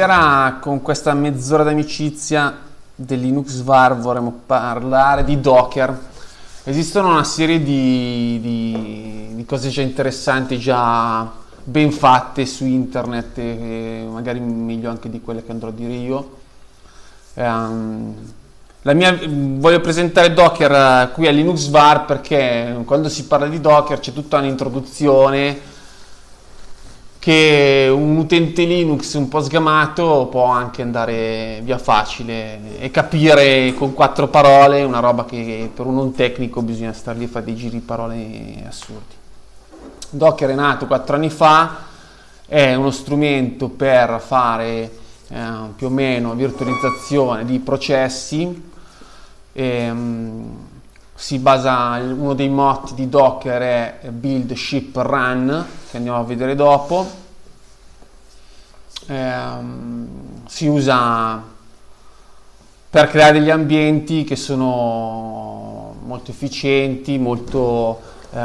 sera con questa mezz'ora d'amicizia del Linux VAR vorremmo parlare di Docker. Esistono una serie di, di, di cose già interessanti, già ben fatte su internet, e magari meglio anche di quelle che andrò a dire io. Um, mia, voglio presentare Docker eh, qui a Linux VAR perché quando si parla di Docker c'è tutta un'introduzione che un utente Linux un po' sgamato può anche andare via facile e capire con quattro parole una roba che per un non tecnico bisogna star lì a fare dei giri di parole assurdi. Docker è nato quattro anni fa, è uno strumento per fare eh, più o meno virtualizzazione di processi. E, um, si basa, uno dei motti di Docker è build, ship, run, che andiamo a vedere dopo. Ehm, si usa per creare degli ambienti che sono molto efficienti, molto eh,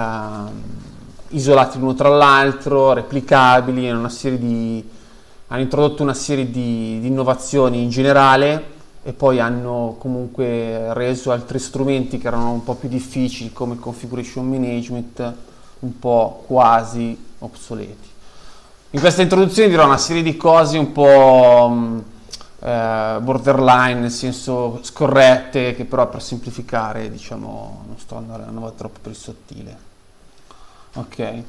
isolati l'uno tra l'altro, replicabili, di, hanno introdotto una serie di, di innovazioni in generale e poi hanno comunque reso altri strumenti che erano un po' più difficili come configuration management un po' quasi obsoleti. In questa introduzione dirò una serie di cose un po' mm, eh, borderline, nel senso scorrette, che però per semplificare diciamo non sto andando troppo per il sottile. Ok.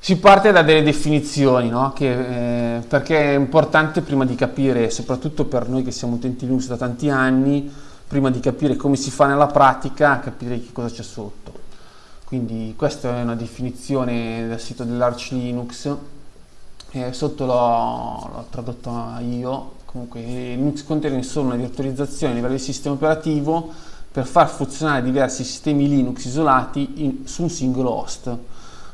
Si parte da delle definizioni, no? che, eh, perché è importante prima di capire, soprattutto per noi che siamo utenti Linux da tanti anni, prima di capire come si fa nella pratica, capire che cosa c'è sotto. Quindi questa è una definizione del sito dell'Arch Linux, eh, sotto l'ho, l'ho tradotta io, comunque Linux Container sono una virtualizzazione a livello di sistema operativo per far funzionare diversi sistemi Linux isolati in, su un singolo host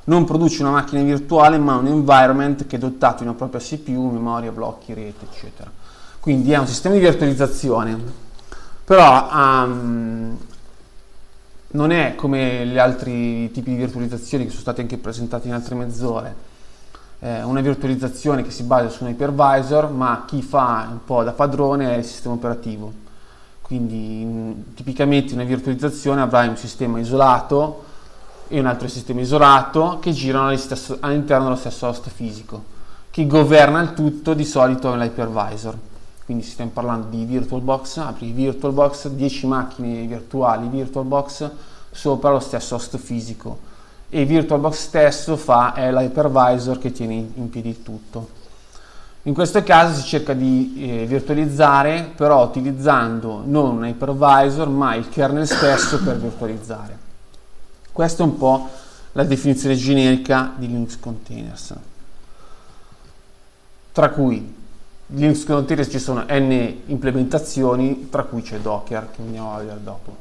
non produce una macchina virtuale ma un environment che è dotato di una propria CPU, memoria, blocchi, rete, eccetera. Quindi è un sistema di virtualizzazione, però um, non è come gli altri tipi di virtualizzazioni che sono stati anche presentati in altre mezz'ore, eh, una virtualizzazione che si basa su un hypervisor, ma chi fa un po' da padrone è il sistema operativo. Quindi in, tipicamente una virtualizzazione avrai un sistema isolato, e un altro sistema isolato che girano all'interno dello stesso host fisico. Chi governa il tutto di solito è l'hypervisor. Quindi stiamo parlando di VirtualBox, apri VirtualBox, 10 macchine virtuali VirtualBox sopra lo stesso host fisico e VirtualBox stesso fa, è l'hypervisor che tiene in piedi il tutto. In questo caso si cerca di eh, virtualizzare però utilizzando non un hypervisor ma il kernel stesso per virtualizzare. Questa è un po' la definizione generica di Linux Containers. Tra cui Linux Containers ci sono n implementazioni, tra cui c'è Docker, che andiamo a vedere dopo.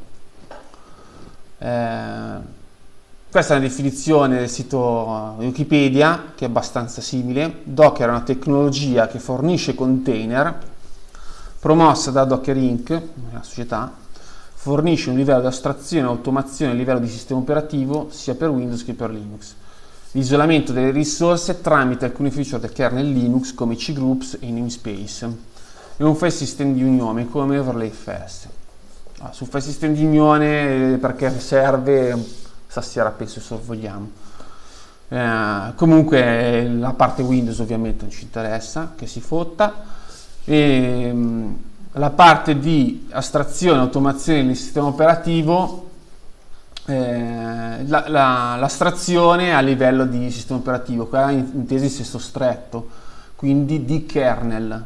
Eh, questa è una definizione del sito Wikipedia, che è abbastanza simile. Docker è una tecnologia che fornisce container promossa da Docker Inc., una società, fornisce un livello di astrazione e automazione a livello di sistema operativo sia per Windows che per Linux. L'isolamento delle risorse tramite alcuni feature del kernel Linux come cgroups e namespace e un file system di unione come overlay FS. Ah, sul file system di unione perché serve stasera penso se vogliamo. Eh, comunque la parte Windows ovviamente non ci interessa, che si fotta. E, la parte di astrazione e automazione del sistema operativo, eh, la, la, l'astrazione a livello di sistema operativo, qua intesi in senso stretto, quindi di kernel,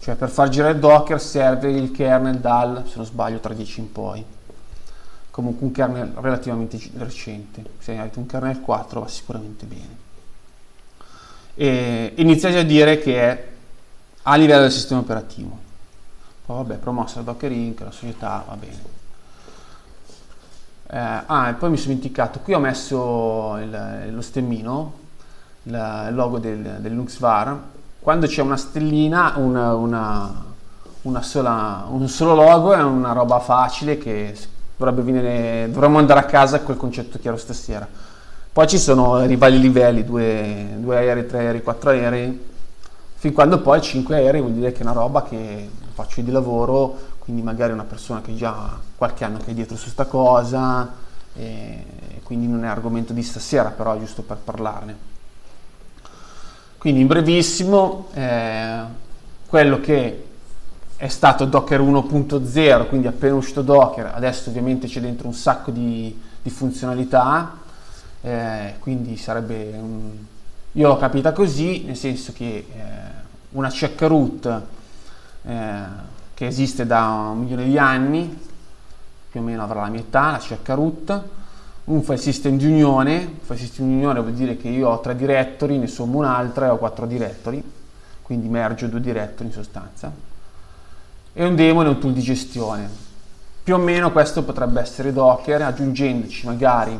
cioè per far girare Docker serve il kernel dal, se non sbaglio, tra 10 in poi. Comunque un kernel relativamente recente, se avete un kernel 4 va sicuramente bene. E iniziate a dire che è a livello del sistema operativo. Poi vabbè, promossa da Docker Inc., la società, va bene. Eh, ah, e poi mi sono dimenticato, qui ho messo il, lo stemmino, il logo del, del LuxVar. Quando c'è una stellina, una, una, una sola, un solo logo è una roba facile che dovrebbe venire, dovremmo andare a casa con quel concetto chiaro stasera. Poi ci sono i vari livelli, due, due aerei, tre aerei, quattro aerei, fin quando poi 5 aerei vuol dire che è una roba che faccio di lavoro, quindi magari una persona che già qualche anno che è dietro su sta cosa, quindi non è argomento di stasera, però è giusto per parlarne. Quindi in brevissimo, eh, quello che è stato Docker 1.0, quindi appena uscito Docker, adesso ovviamente c'è dentro un sacco di, di funzionalità, eh, quindi sarebbe un... Io l'ho capita così, nel senso che eh, una check root eh, che esiste da un milione di anni, più o meno avrà la mia età, la check root, un file system di unione, un file system di unione vuol dire che io ho tre directory, ne sommo un'altra e ho quattro directory, quindi mergio due directory in sostanza, e un daemon è un tool di gestione. Più o meno questo potrebbe essere Docker, aggiungendoci magari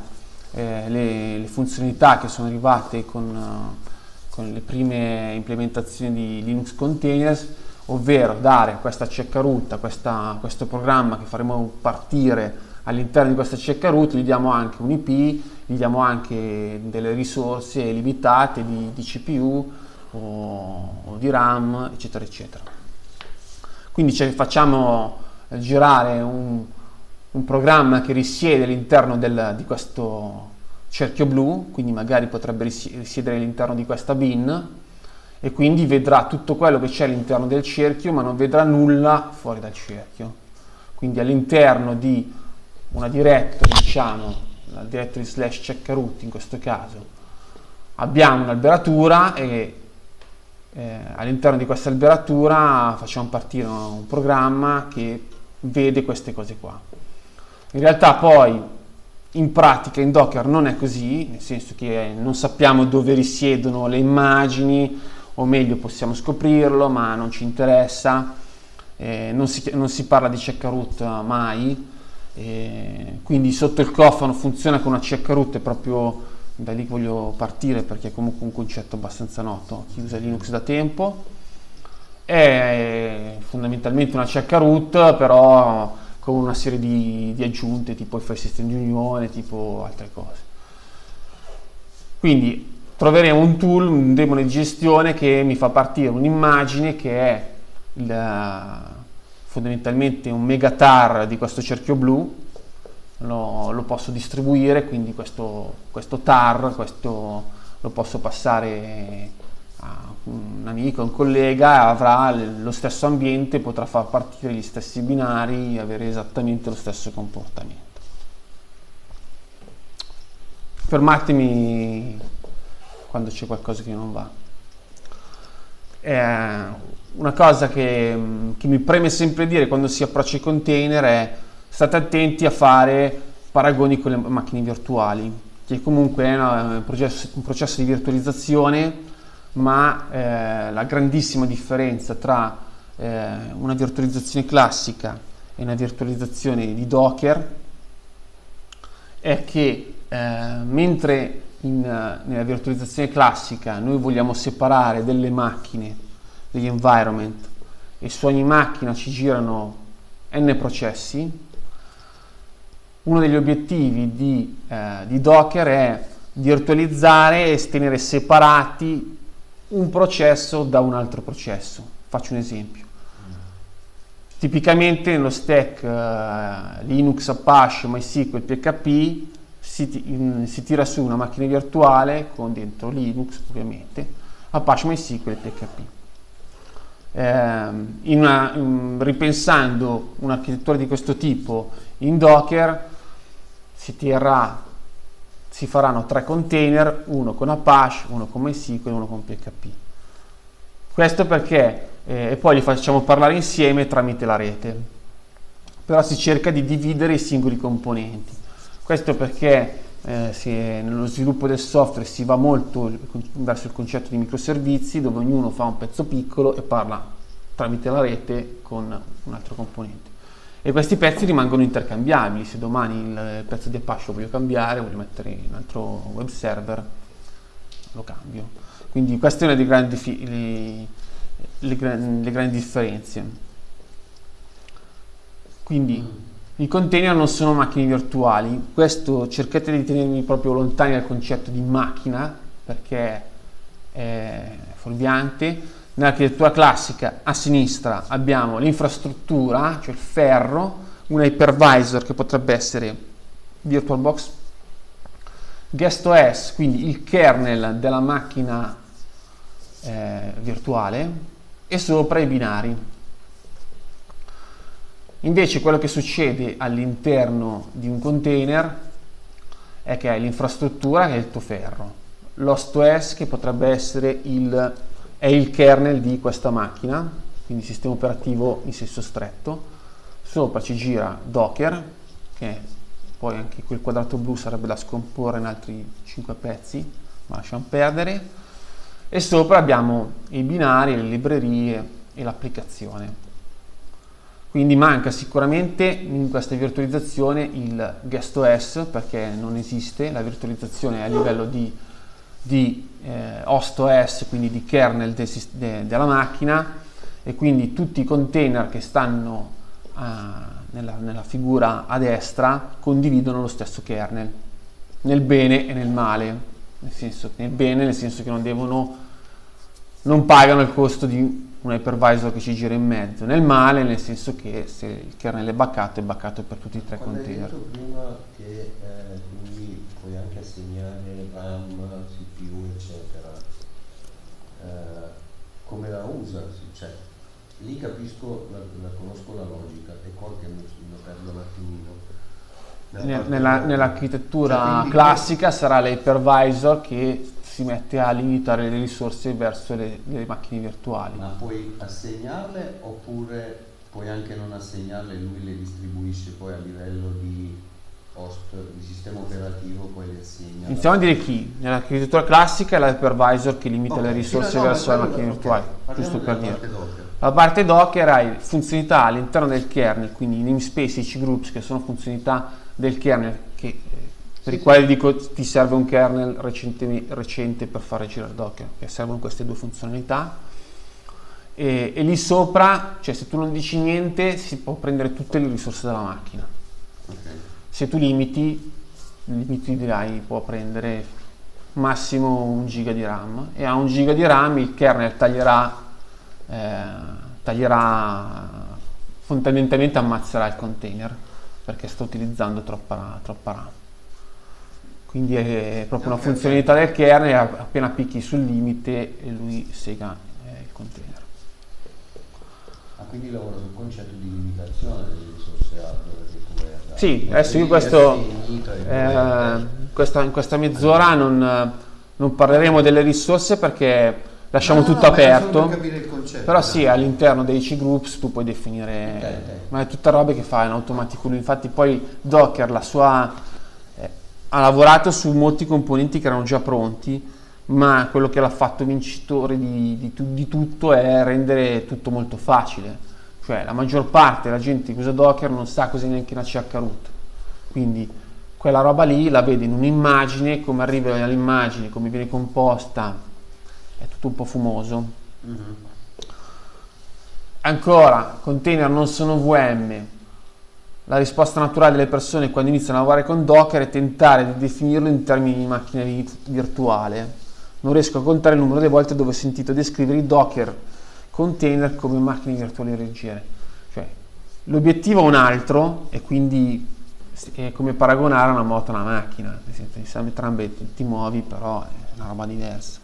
eh, le, le, funzionalità che sono arrivate con, uh, con, le prime implementazioni di Linux Containers, ovvero dare questa checka root, questa, questo programma che faremo partire all'interno di questa checka root, gli diamo anche un IP, gli diamo anche delle risorse limitate di, di CPU o, o, di RAM, eccetera, eccetera. Quindi facciamo girare un, un programma che risiede all'interno di questo cerchio blu, quindi magari potrebbe risiedere all'interno di questa bin e quindi vedrà tutto quello che c'è all'interno del cerchio ma non vedrà nulla fuori dal cerchio. Quindi all'interno di una directory, diciamo, la directory slash checkerroot in questo caso, abbiamo un'alberatura e eh, all'interno di questa alberatura facciamo partire un programma che vede queste cose qua. In realtà poi in pratica in Docker non è così, nel senso che non sappiamo dove risiedono le immagini, o meglio possiamo scoprirlo, ma non ci interessa, eh, non, si, non, si, parla di checkerroot mai, eh, quindi sotto il cofano funziona con una checkerroot, è proprio da lì voglio partire perché è comunque un concetto abbastanza noto, chi usa Linux da tempo, è fondamentalmente una checkerroot, però con una serie di, di aggiunte tipo il file system di unione, tipo altre cose. Quindi troveremo un tool, un demone di gestione che mi fa partire un'immagine che è il, fondamentalmente un megatar di questo cerchio blu, lo, lo posso distribuire, quindi questo, questo tar questo lo posso passare un amico, un collega avrà lo stesso ambiente, potrà far partire gli stessi binari, avere esattamente lo stesso comportamento. Fermatemi quando c'è qualcosa che non va. Eh, una cosa che, che, mi preme sempre dire quando si approccia i container è state attenti a fare paragoni con le macchine virtuali, che comunque è un, processo, un processo di virtualizzazione ma eh, la grandissima differenza tra eh, una virtualizzazione classica e una virtualizzazione di Docker è che eh, mentre in, nella virtualizzazione classica noi vogliamo separare delle macchine, degli environment e su ogni macchina ci girano n processi, uno degli obiettivi di, eh, di Docker è virtualizzare e tenere separati un processo da un altro processo. Faccio un esempio. Tipicamente nello stack uh, Linux, Apache, MySQL, PHP si, in, si, tira su una macchina virtuale con dentro Linux ovviamente, Apache, MySQL e PHP. Eh, in una, in, ripensando un'architettura di questo tipo in Docker si terrà si faranno tre container, uno con Apache, uno con MySQL e uno con PHP. Questo perché, eh, e poi li facciamo parlare insieme tramite la rete, però si cerca di dividere i singoli componenti. Questo perché eh, nello sviluppo del software si va molto verso il concetto di microservizi dove ognuno fa un pezzo piccolo e parla tramite la rete con un altro componente e questi pezzi rimangono intercambiabili, se domani il pezzo di Apache lo voglio cambiare, voglio mettere in un altro web server, lo cambio. Quindi queste sono le grandi, le, le, le grandi differenze. Quindi i container non sono macchine virtuali, questo cercate di tenermi proprio lontani dal concetto di macchina perché è fuorviante Nell'architettura classica a sinistra abbiamo l'infrastruttura, cioè il ferro, un hypervisor che potrebbe essere VirtualBox, GuestOS, quindi il kernel della macchina eh, virtuale e sopra i binari. Invece quello che succede all'interno di un container è che hai l'infrastruttura che è il tuo ferro, l'OS che potrebbe essere il è il kernel di questa macchina, quindi sistema operativo in senso stretto. Sopra ci gira Docker, che poi anche quel quadrato blu sarebbe da scomporre in altri 5 pezzi, ma lasciamo perdere. E sopra abbiamo i binari, le librerie e l'applicazione. Quindi manca sicuramente in questa virtualizzazione il guest OS perché non esiste, la virtualizzazione è a livello di di eh, host OS, quindi di kernel de, de, della macchina e quindi tutti i container che stanno uh, nella, nella, figura a destra condividono lo stesso kernel, nel bene e nel male, nel, senso, nel bene nel senso che non devono, non pagano il costo di un hypervisor che ci gira in mezzo, nel male nel senso che se il kernel è baccato è baccato per tutti e tre i container. Hai detto prima che eh, quindi puoi anche assegnare RAM, CPU, eccetera. Eh, come la usa? Cioè, lì capisco, la, la, conosco la logica, e qua che mi, mi perdo un attimino. Nella, nella, nell'architettura cioè, classica sarà l'hypervisor che si mette a limitare le risorse verso le, le, macchine virtuali. Ma puoi assegnarle oppure puoi anche non assegnarle e lui le distribuisce poi a livello di host di sistema operativo poi le assegna. Iniziamo a dire chi. Nell'architettura classica è l'hypervisor che limita okay. le risorse no, verso le macchine virtuali, okay. giusto per dire. La parte Docker hai funzionalità all'interno del kernel, quindi i namespace e i cgroups che sono funzionalità del kernel che, per i quali dico ti serve un kernel recente, recente per fare girare Docker, che servono queste due funzionalità. E, e, lì sopra, cioè se tu non dici niente, si può prendere tutte le risorse della macchina. Okay se tu limiti, limiti dirai può prendere massimo un giga di RAM e a un giga di RAM il kernel taglierà, eh, taglierà fondamentalmente ammazzerà il container perché sta utilizzando troppa, troppa RAM. Quindi è proprio una funzionalità del kernel, appena picchi sul limite e lui sega eh, il container. Ah, quindi lavora sul concetto di limitazione delle risorse hardware sì, adesso io questo, eh, questa, in questa mezz'ora non, non, parleremo delle risorse perché lasciamo no, tutto no, aperto. Concetto, però sì, all'interno dei C-Groups tu puoi definire, okay, okay. ma è tutta roba che fa in automatico lui. Infatti poi Docker la sua, ha lavorato su molti componenti che erano già pronti, ma quello che l'ha fatto vincitore di, di, di tutto è rendere tutto molto facile cioè la maggior parte della gente che usa Docker non sa cos'è neanche una chroot. Quindi quella roba lì la vede in un'immagine, come arriva all'immagine, come viene composta, è tutto un po' fumoso. Mm-hmm. Ancora, container non sono VM. La risposta naturale delle persone quando iniziano a lavorare con Docker è tentare di definirlo in termini di macchina virtuale. Non riesco a contare il numero di volte dove ho sentito descrivere i Docker container come macchine virtuali leggere. Cioè, l'obiettivo è un altro e quindi è come paragonare una moto a una macchina, senso entrambe ti muovi, però è una roba diversa.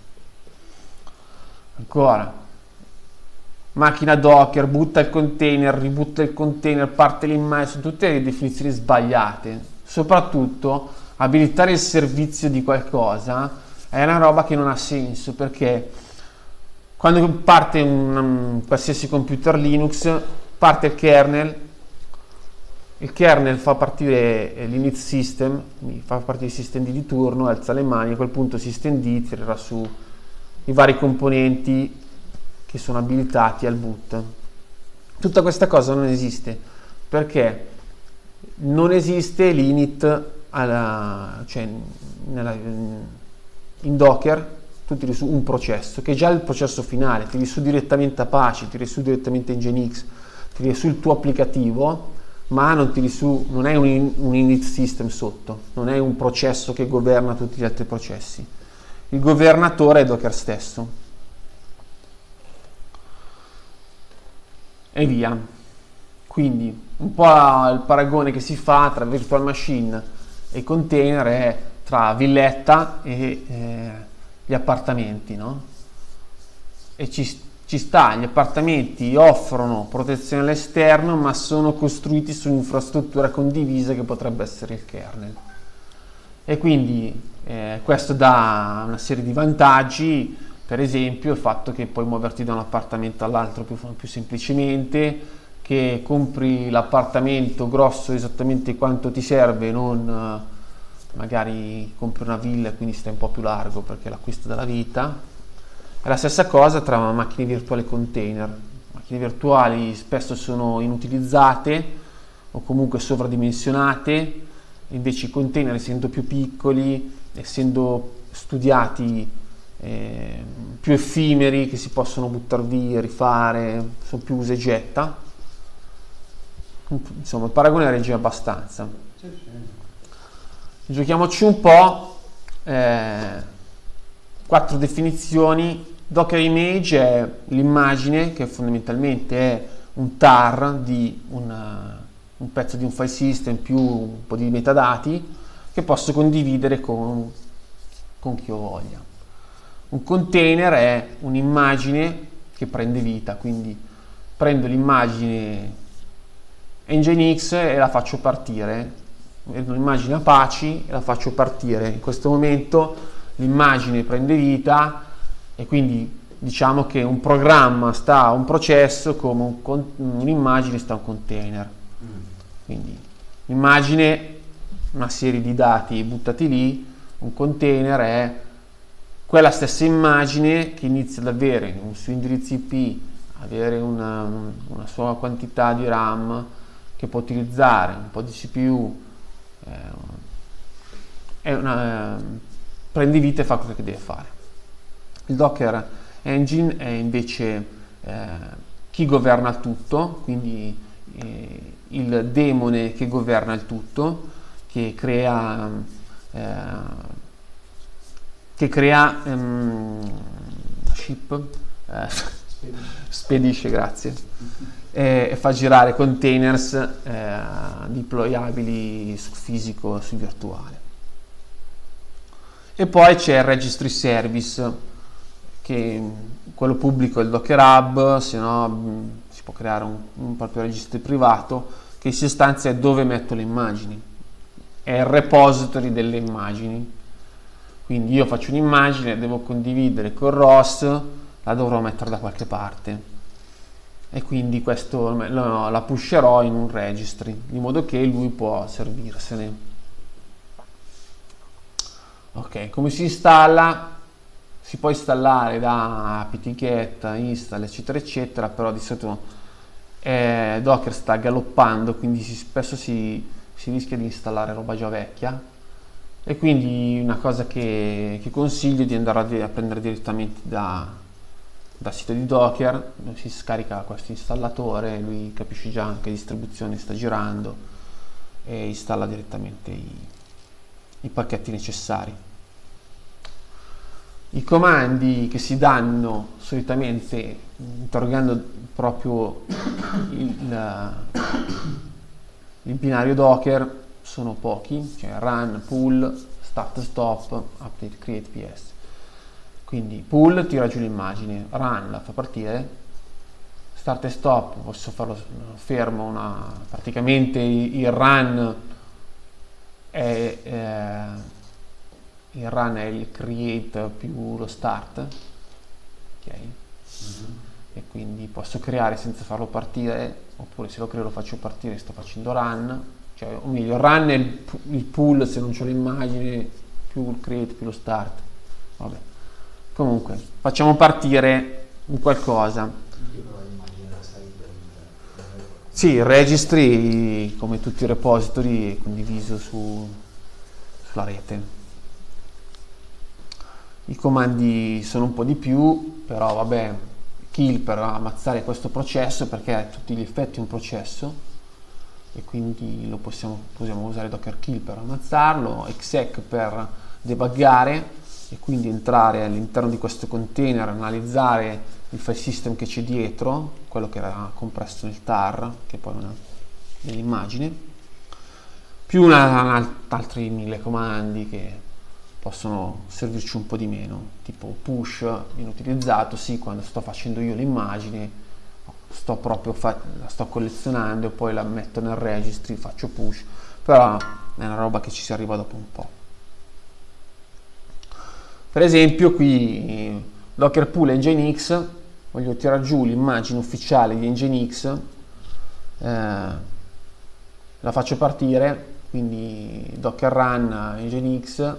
Ancora, macchina Docker, butta il container, ributta il container, parte l'immagine, sono tutte le definizioni sbagliate. Soprattutto, abilitare il servizio di qualcosa è una roba che non ha senso perché quando parte un, un qualsiasi computer Linux, parte il kernel, il kernel fa partire l'init system, fa partire il systemd di turno, alza le mani, a quel punto systemd tirerà su i vari componenti che sono abilitati al boot. Tutta questa cosa non esiste perché non esiste l'init alla, cioè nella, in Docker tu tiri su un processo, che è già il processo finale, tiri su direttamente Apache, tiri su direttamente Nginx, tiri su il tuo applicativo, ma non tiri su, non è un, un init system sotto, non è un processo che governa tutti gli altri processi. Il governatore è Docker stesso. E via. Quindi un po' il paragone che si fa tra virtual machine e container è tra villetta e eh, gli appartamenti, no? E ci, ci sta, gli appartamenti offrono protezione all'esterno ma sono costruiti su un'infrastruttura condivisa che potrebbe essere il kernel. E quindi eh, questo dà una serie di vantaggi, per esempio il fatto che puoi muoverti da un appartamento all'altro più, più semplicemente, che compri l'appartamento grosso esattamente quanto ti serve, non eh, magari compri una villa e quindi stai un po' più largo perché l'acquisto della vita. È la stessa cosa tra macchine virtuali e container. Macchine virtuali spesso sono inutilizzate o comunque sovradimensionate, invece i container essendo più piccoli, essendo studiati eh, più effimeri che si possono buttare via, rifare, sono più usa e getta. Insomma, il paragone regge abbastanza. Giochiamoci un po'. Eh, quattro definizioni. Docker image è l'immagine che fondamentalmente è un tar di una, un pezzo di un file system più un po' di metadati che posso condividere con, con chi ho voglia. Un container è un'immagine che prende vita, quindi prendo l'immagine Nginx e la faccio partire, un'immagine Apache e la faccio partire. In questo momento l'immagine prende vita e quindi diciamo che un programma sta a un processo come un, un'immagine sta a un container. Quindi l'immagine, una serie di dati buttati lì, un container è quella stessa immagine che inizia ad avere un suo indirizzo IP, avere una, una sua quantità di RAM che può utilizzare, un po' di CPU, eh, una, prende vita e fa quello che deve fare. Il Docker Engine è invece eh, chi governa tutto, quindi eh, il demone che governa il tutto, che crea, eh, che crea um, ship, eh, spedisce, grazie, e, fa girare containers eh, deployabili sul fisico, sul virtuale. E poi c'è il registry service, che quello pubblico è il Docker Hub, se no si può creare un, un proprio registro privato, che in sostanza è dove metto le immagini, è il repository delle immagini. Quindi io faccio un'immagine, devo condividere con Ross, la dovrò mettere da qualche parte. E quindi questo la pusherò in un registry, in modo che lui può servirsene. Ok, come si installa? Si può installare da apt-get, install, eccetera, eccetera, però di solito eh, Docker sta galoppando, quindi si, spesso si, si, rischia di installare roba già vecchia. E quindi una cosa che, che consiglio è di andare a, a prendere direttamente da, dal sito di Docker, si scarica questo installatore, lui capisce già che distribuzione sta girando e installa direttamente i, i pacchetti necessari. I comandi che si danno solitamente interrogando proprio il, il binario Docker sono pochi, cioè run, pull, start stop, update create ps. Quindi pull tira giù l'immagine, run la fa partire, start e stop posso farlo fermo una, praticamente il run è, eh, il run è il create più lo start ok mm-hmm. e quindi posso creare senza farlo partire oppure se lo creo lo faccio partire sto facendo run cioè, o meglio run è il, il pool se non c'è l'immagine più il create più lo start. Vabbè. Comunque facciamo partire un qualcosa. Sì, il registry, come tutti i repository, è condiviso su, sulla rete. I comandi sono un po' di più, però vabbè, kill per ammazzare questo processo perché è a tutti gli effetti un processo e quindi lo possiamo, possiamo usare docker kill per ammazzarlo, exec per debuggare e quindi entrare all'interno di questo container, analizzare il file system che c'è dietro quello che era compresso nel tar, che poi è una dell'immagine, più una, una, altri mille comandi che possono servirci un po' di meno, tipo push inutilizzato, sì, quando sto facendo io l'immagine, sto proprio la sto collezionando e poi la metto nel registry, faccio push, però è una roba che ci si arriva dopo un po'. Per esempio qui Docker Pool Nginx, voglio tirare giù l'immagine ufficiale di Nginx, eh, la faccio partire, quindi docker run nginx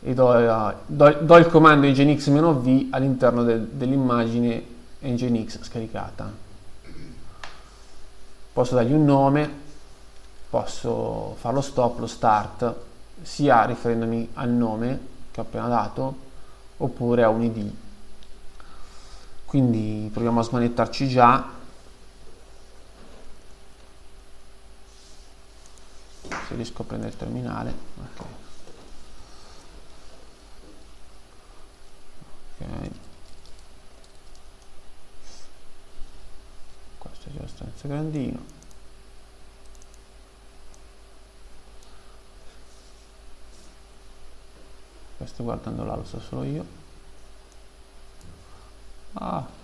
e do, do, do il comando nginx-v all'interno del, dell'immagine nginx scaricata. Posso dargli un nome, posso farlo stop, lo start, sia riferendomi al nome che ho appena dato, oppure a un id. Quindi proviamo a smanettarci già se riesco a prendere il terminale ok, okay. Questo è abbastanza grandino questo guardando là lo so solo io ah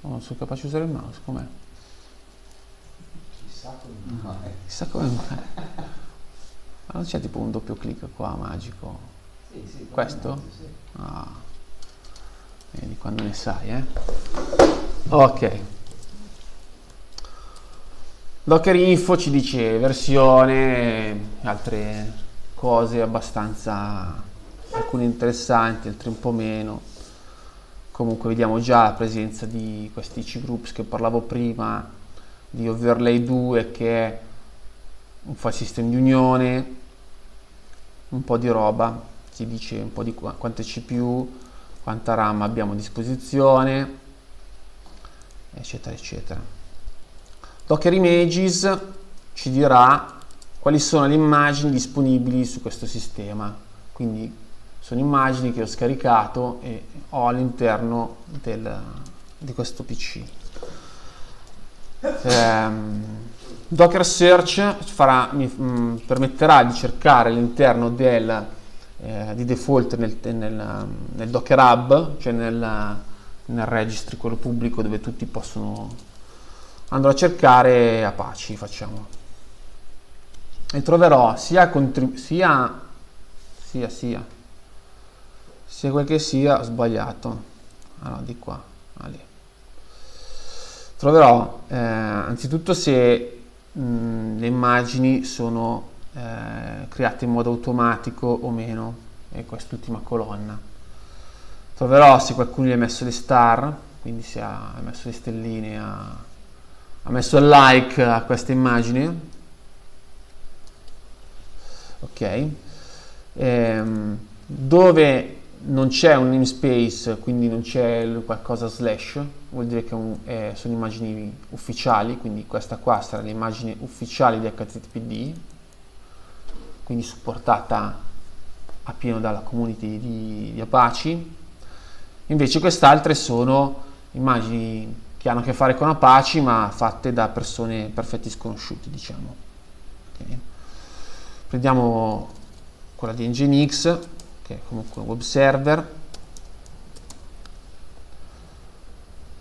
non sono capace di usare il mouse com'è? Chissà come mai. Chissà come mai. Ma non c'è tipo un doppio clic qua magico? Sì, sì, Questo? Sì. Ah. Vedi quando ne sai, eh? Ok. Docker Info ci dice versione, altre cose abbastanza, alcune interessanti, altre un po' meno. Comunque vediamo già la presenza di questi C-groups che parlavo prima, di overlay 2 che è un file system di unione, un po' di roba, ci dice un po' di qu- quante CPU, quanta RAM abbiamo a disposizione, eccetera, eccetera. Docker Images ci dirà quali sono le immagini disponibili su questo sistema, quindi sono immagini che ho scaricato e ho all'interno di questo PC. Ehm, Docker Search farà, mi mh, permetterà di cercare all'interno eh, di default nel, nel, nel, Docker Hub, cioè nel, nel registry, quello pubblico dove tutti possono andrò a cercare Apache, facciamo. E troverò sia, sia, sia, sia, sia quel che sia, ho sbagliato. Allora, di qua, ah, troverò eh, anzitutto se mh, le immagini sono eh, create in modo automatico o meno e quest'ultima colonna troverò se qualcuno gli ha messo le star quindi se ha messo le stelline ha, ha messo like a questa immagine ok ehm, dove non c'è un namespace, quindi non c'è qualcosa slash, vuol dire che un, eh, sono immagini ufficiali, quindi questa qua sarà l'immagine ufficiale di HTTPD, quindi supportata a pieno dalla community di, di Apache. Invece quest'altre sono immagini che hanno a che fare con Apache, ma fatte da persone perfetti sconosciuti, diciamo. Okay. Prendiamo quella di Nginx, che è comunque un web server.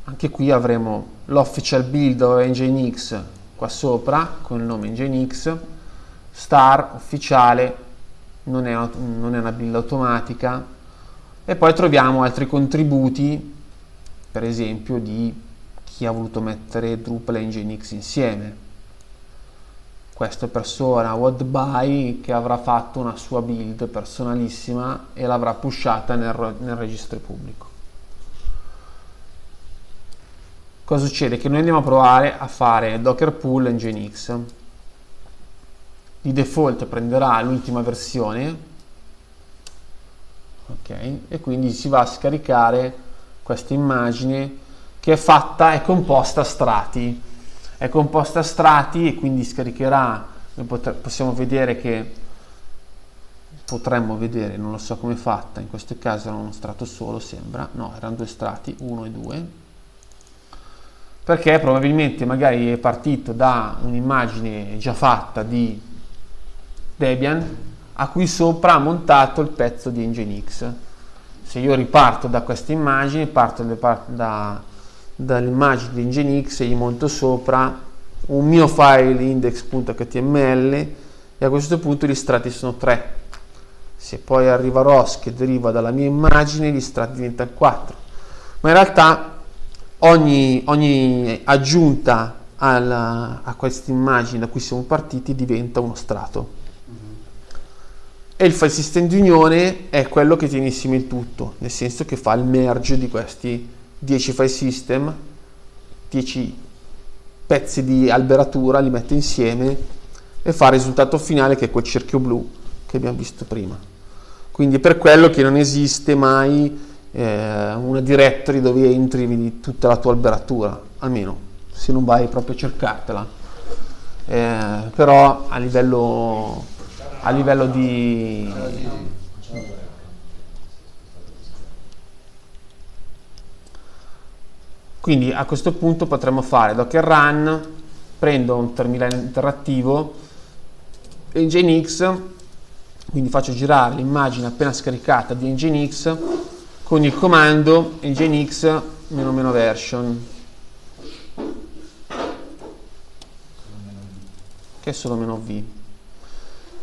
Anche qui avremo l'official build of Nginx qua sopra con il nome Nginx, star ufficiale, non è, non è una build automatica e poi troviamo altri contributi, per esempio di chi ha voluto mettere Drupal e Nginx insieme questa persona Wadby che avrà fatto una sua build personalissima e l'avrà pushata nel, nel registro pubblico. Cosa succede? Che noi andiamo a provare a fare Docker Pool Nginx. Di default prenderà l'ultima versione ok e quindi si va a scaricare questa immagine che è fatta, è composta a strati. È composta a strati e quindi scaricherà, possiamo vedere che potremmo vedere, non lo so come è fatta, in questo caso era uno strato solo, sembra, no, erano due strati, 1 e 2, perché probabilmente magari è partito da un'immagine già fatta di Debian a cui sopra ha montato il pezzo di Nginx. Se io riparto da questa immagine, parto da, dall'immagine di Nginx e gli monto sopra un mio file index.html e a questo punto gli strati sono tre. Se poi arriva ROS che deriva dalla mia immagine, gli strati diventano 4. Ma in realtà ogni, ogni aggiunta alla, a questa immagine da cui siamo partiti diventa uno strato e il file system di unione è quello che tiene insieme il tutto, nel senso che fa il merge di questi 10 file system, 10 pezzi di alberatura, li mette insieme e fa il risultato finale che è quel cerchio blu che abbiamo visto prima. Quindi è per quello che non esiste mai eh, una directory dove entri tutta la tua alberatura, almeno se non vai proprio a cercartela. Eh, però a livello a livello di... Quindi a questo punto potremmo fare docker run, prendo un terminale interattivo, Nginx, quindi faccio girare l'immagine appena scaricata di Nginx con il comando nginx-version che è solo meno "-v"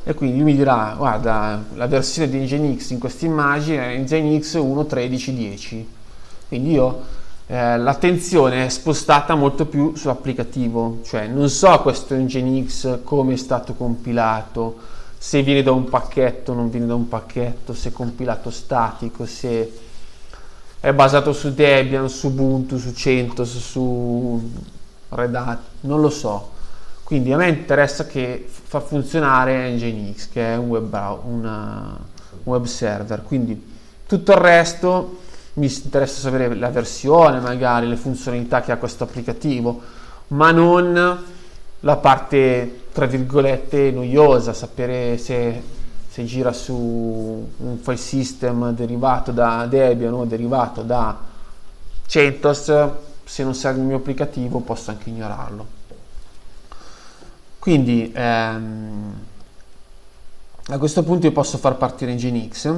e quindi lui mi dirà guarda la versione di Nginx in questa immagine è Nginx 1.13.10 quindi io eh, l'attenzione è spostata molto più sull'applicativo cioè non so questo Nginx come è stato compilato se viene da un pacchetto non viene da un pacchetto se è compilato statico se è basato su Debian su Ubuntu su CentOS su Red Hat non lo so quindi a me interessa che fa funzionare Nginx, che è un web, una, un web server. Quindi tutto il resto mi interessa sapere la versione, magari le funzionalità che ha questo applicativo, ma non la parte tra virgolette noiosa, sapere se, se gira su un file system derivato da Debian o derivato da CentOS, se non serve il mio applicativo posso anche ignorarlo. Quindi ehm, a questo punto io posso far partire Nginx.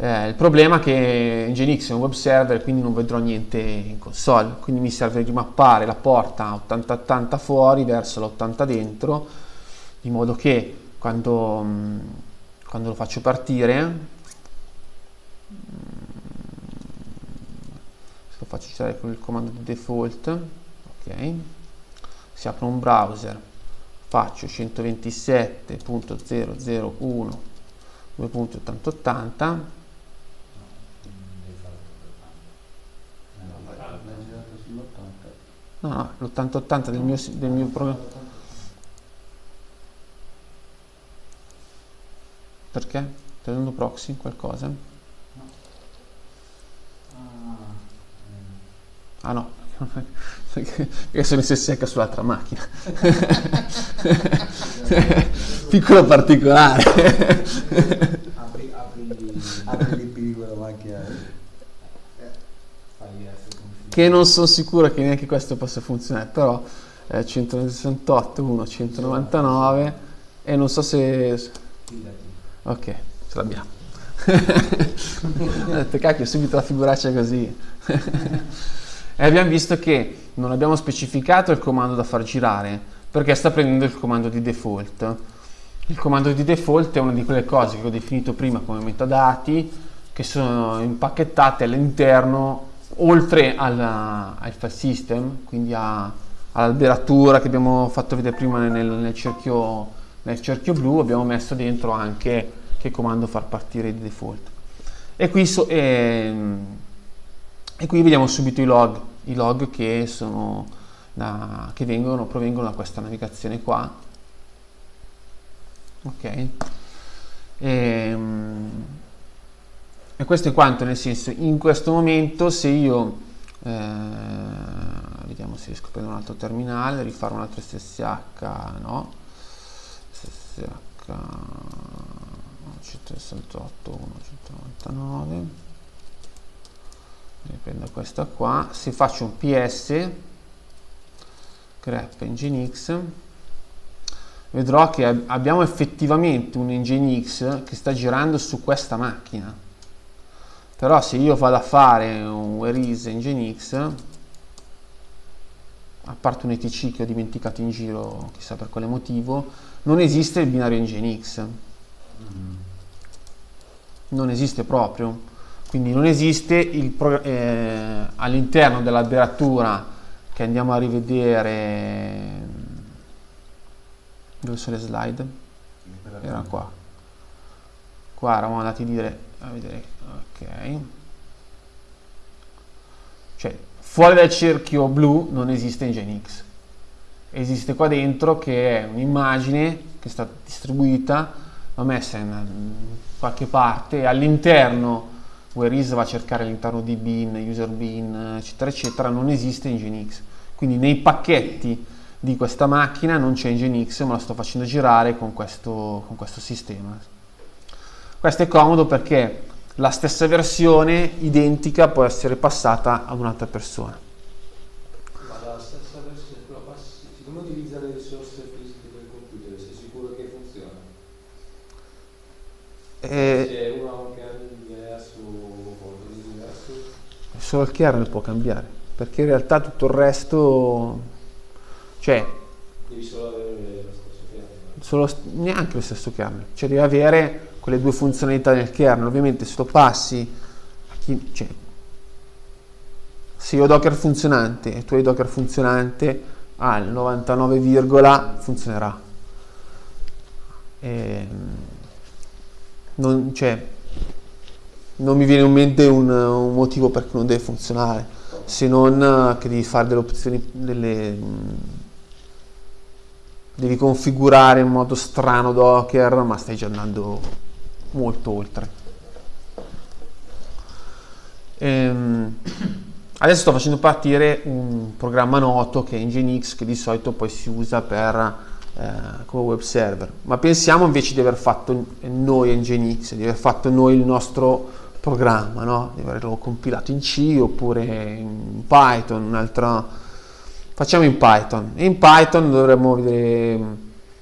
Eh, il problema è che Nginx è un web server, quindi non vedrò niente in console, quindi mi serve rimappare la porta 8080 fuori verso l'80 dentro, in modo che quando, mm, quando lo faccio partire, mm, se lo faccio usare con il comando di default, ok, si apre un browser, faccio 127.001 2.8080 Ah, l'8080 del mio, del mio programma. Perché? Stai usando proxy, qualcosa? Ah no, perché, perché sono in SSH sull'altra macchina. Piccolo particolare. Apri, apri, apri l'IP di quella macchina. Che non sono sicuro che neanche questo possa funzionare, però eh, 168, 1, 199 e non so se... Ok, ce l'abbiamo. Ho detto, cacchio, subito la figuraccia così e abbiamo visto che non abbiamo specificato il comando da far girare perché sta prendendo il comando di default. Il comando di default è una di quelle cose che ho definito prima come metadati che sono impacchettate all'interno oltre alla, al file system, quindi a, all'alberatura che abbiamo fatto vedere prima nel, nel, cerchio, nel cerchio blu, abbiamo messo dentro anche che comando far partire di default. E qui so, eh, e qui vediamo subito i log, i log che, sono da, che vengono, provengono da questa navigazione qua. Ok. E, ehm, e questo è quanto, nel senso, in questo momento se io, eh, vediamo se riesco a prendere un altro terminale, rifare un altro SSH, no, SSH 168, 199, prendo questa qua. Se faccio un ps grep nginx vedrò che abbiamo effettivamente un nginx che sta girando su questa macchina però se io vado a fare un where is nginx a parte un etc che ho dimenticato in giro chissà per quale motivo non esiste il binario nginx non esiste proprio. Quindi non esiste eh, all'interno dell'alberatura che andiamo a rivedere dove sono le slide? era qua. Qua eravamo andati a, dire, a vedere ok cioè fuori dal cerchio blu non esiste Nginx esiste qua dentro che è un'immagine che è stata distribuita l'ho messa in qualche parte all'interno where is va a cercare all'interno di bin, user bin, eccetera, eccetera, non esiste Nginx. Quindi nei pacchetti di questa macchina non c'è Nginx, ma la sto facendo girare con questo, con questo sistema. Questo è comodo perché la stessa versione identica può essere passata a un'altra persona. Ma la stessa versione, però siccome utilizza le risorse fisiche del computer, sei sicuro che funziona? Eh, Se uno un di diverso? Solo il kernel può cambiare perché in realtà tutto il resto, cioè... Devi solo avere lo stesso kernel. Solo, neanche lo stesso kernel, cioè devi avere quelle due funzionalità del kernel, ovviamente se lo passi, cioè, se io ho Docker funzionante e tu hai Docker funzionante, al 99, funzionerà. E, non, cioè, non mi viene in mente un, un motivo cui non deve funzionare se non eh, che devi fare delle opzioni, delle, mm, devi configurare in modo strano Docker, ma stai già andando molto oltre. Ehm, adesso sto facendo partire un programma noto che è Nginx, che di solito poi si usa per, eh, come web server, ma pensiamo invece di aver fatto noi Nginx, di aver fatto noi il nostro programma, no? di averlo compilato in C oppure in Python, un'altra... Facciamo in Python in Python dovremmo vedere,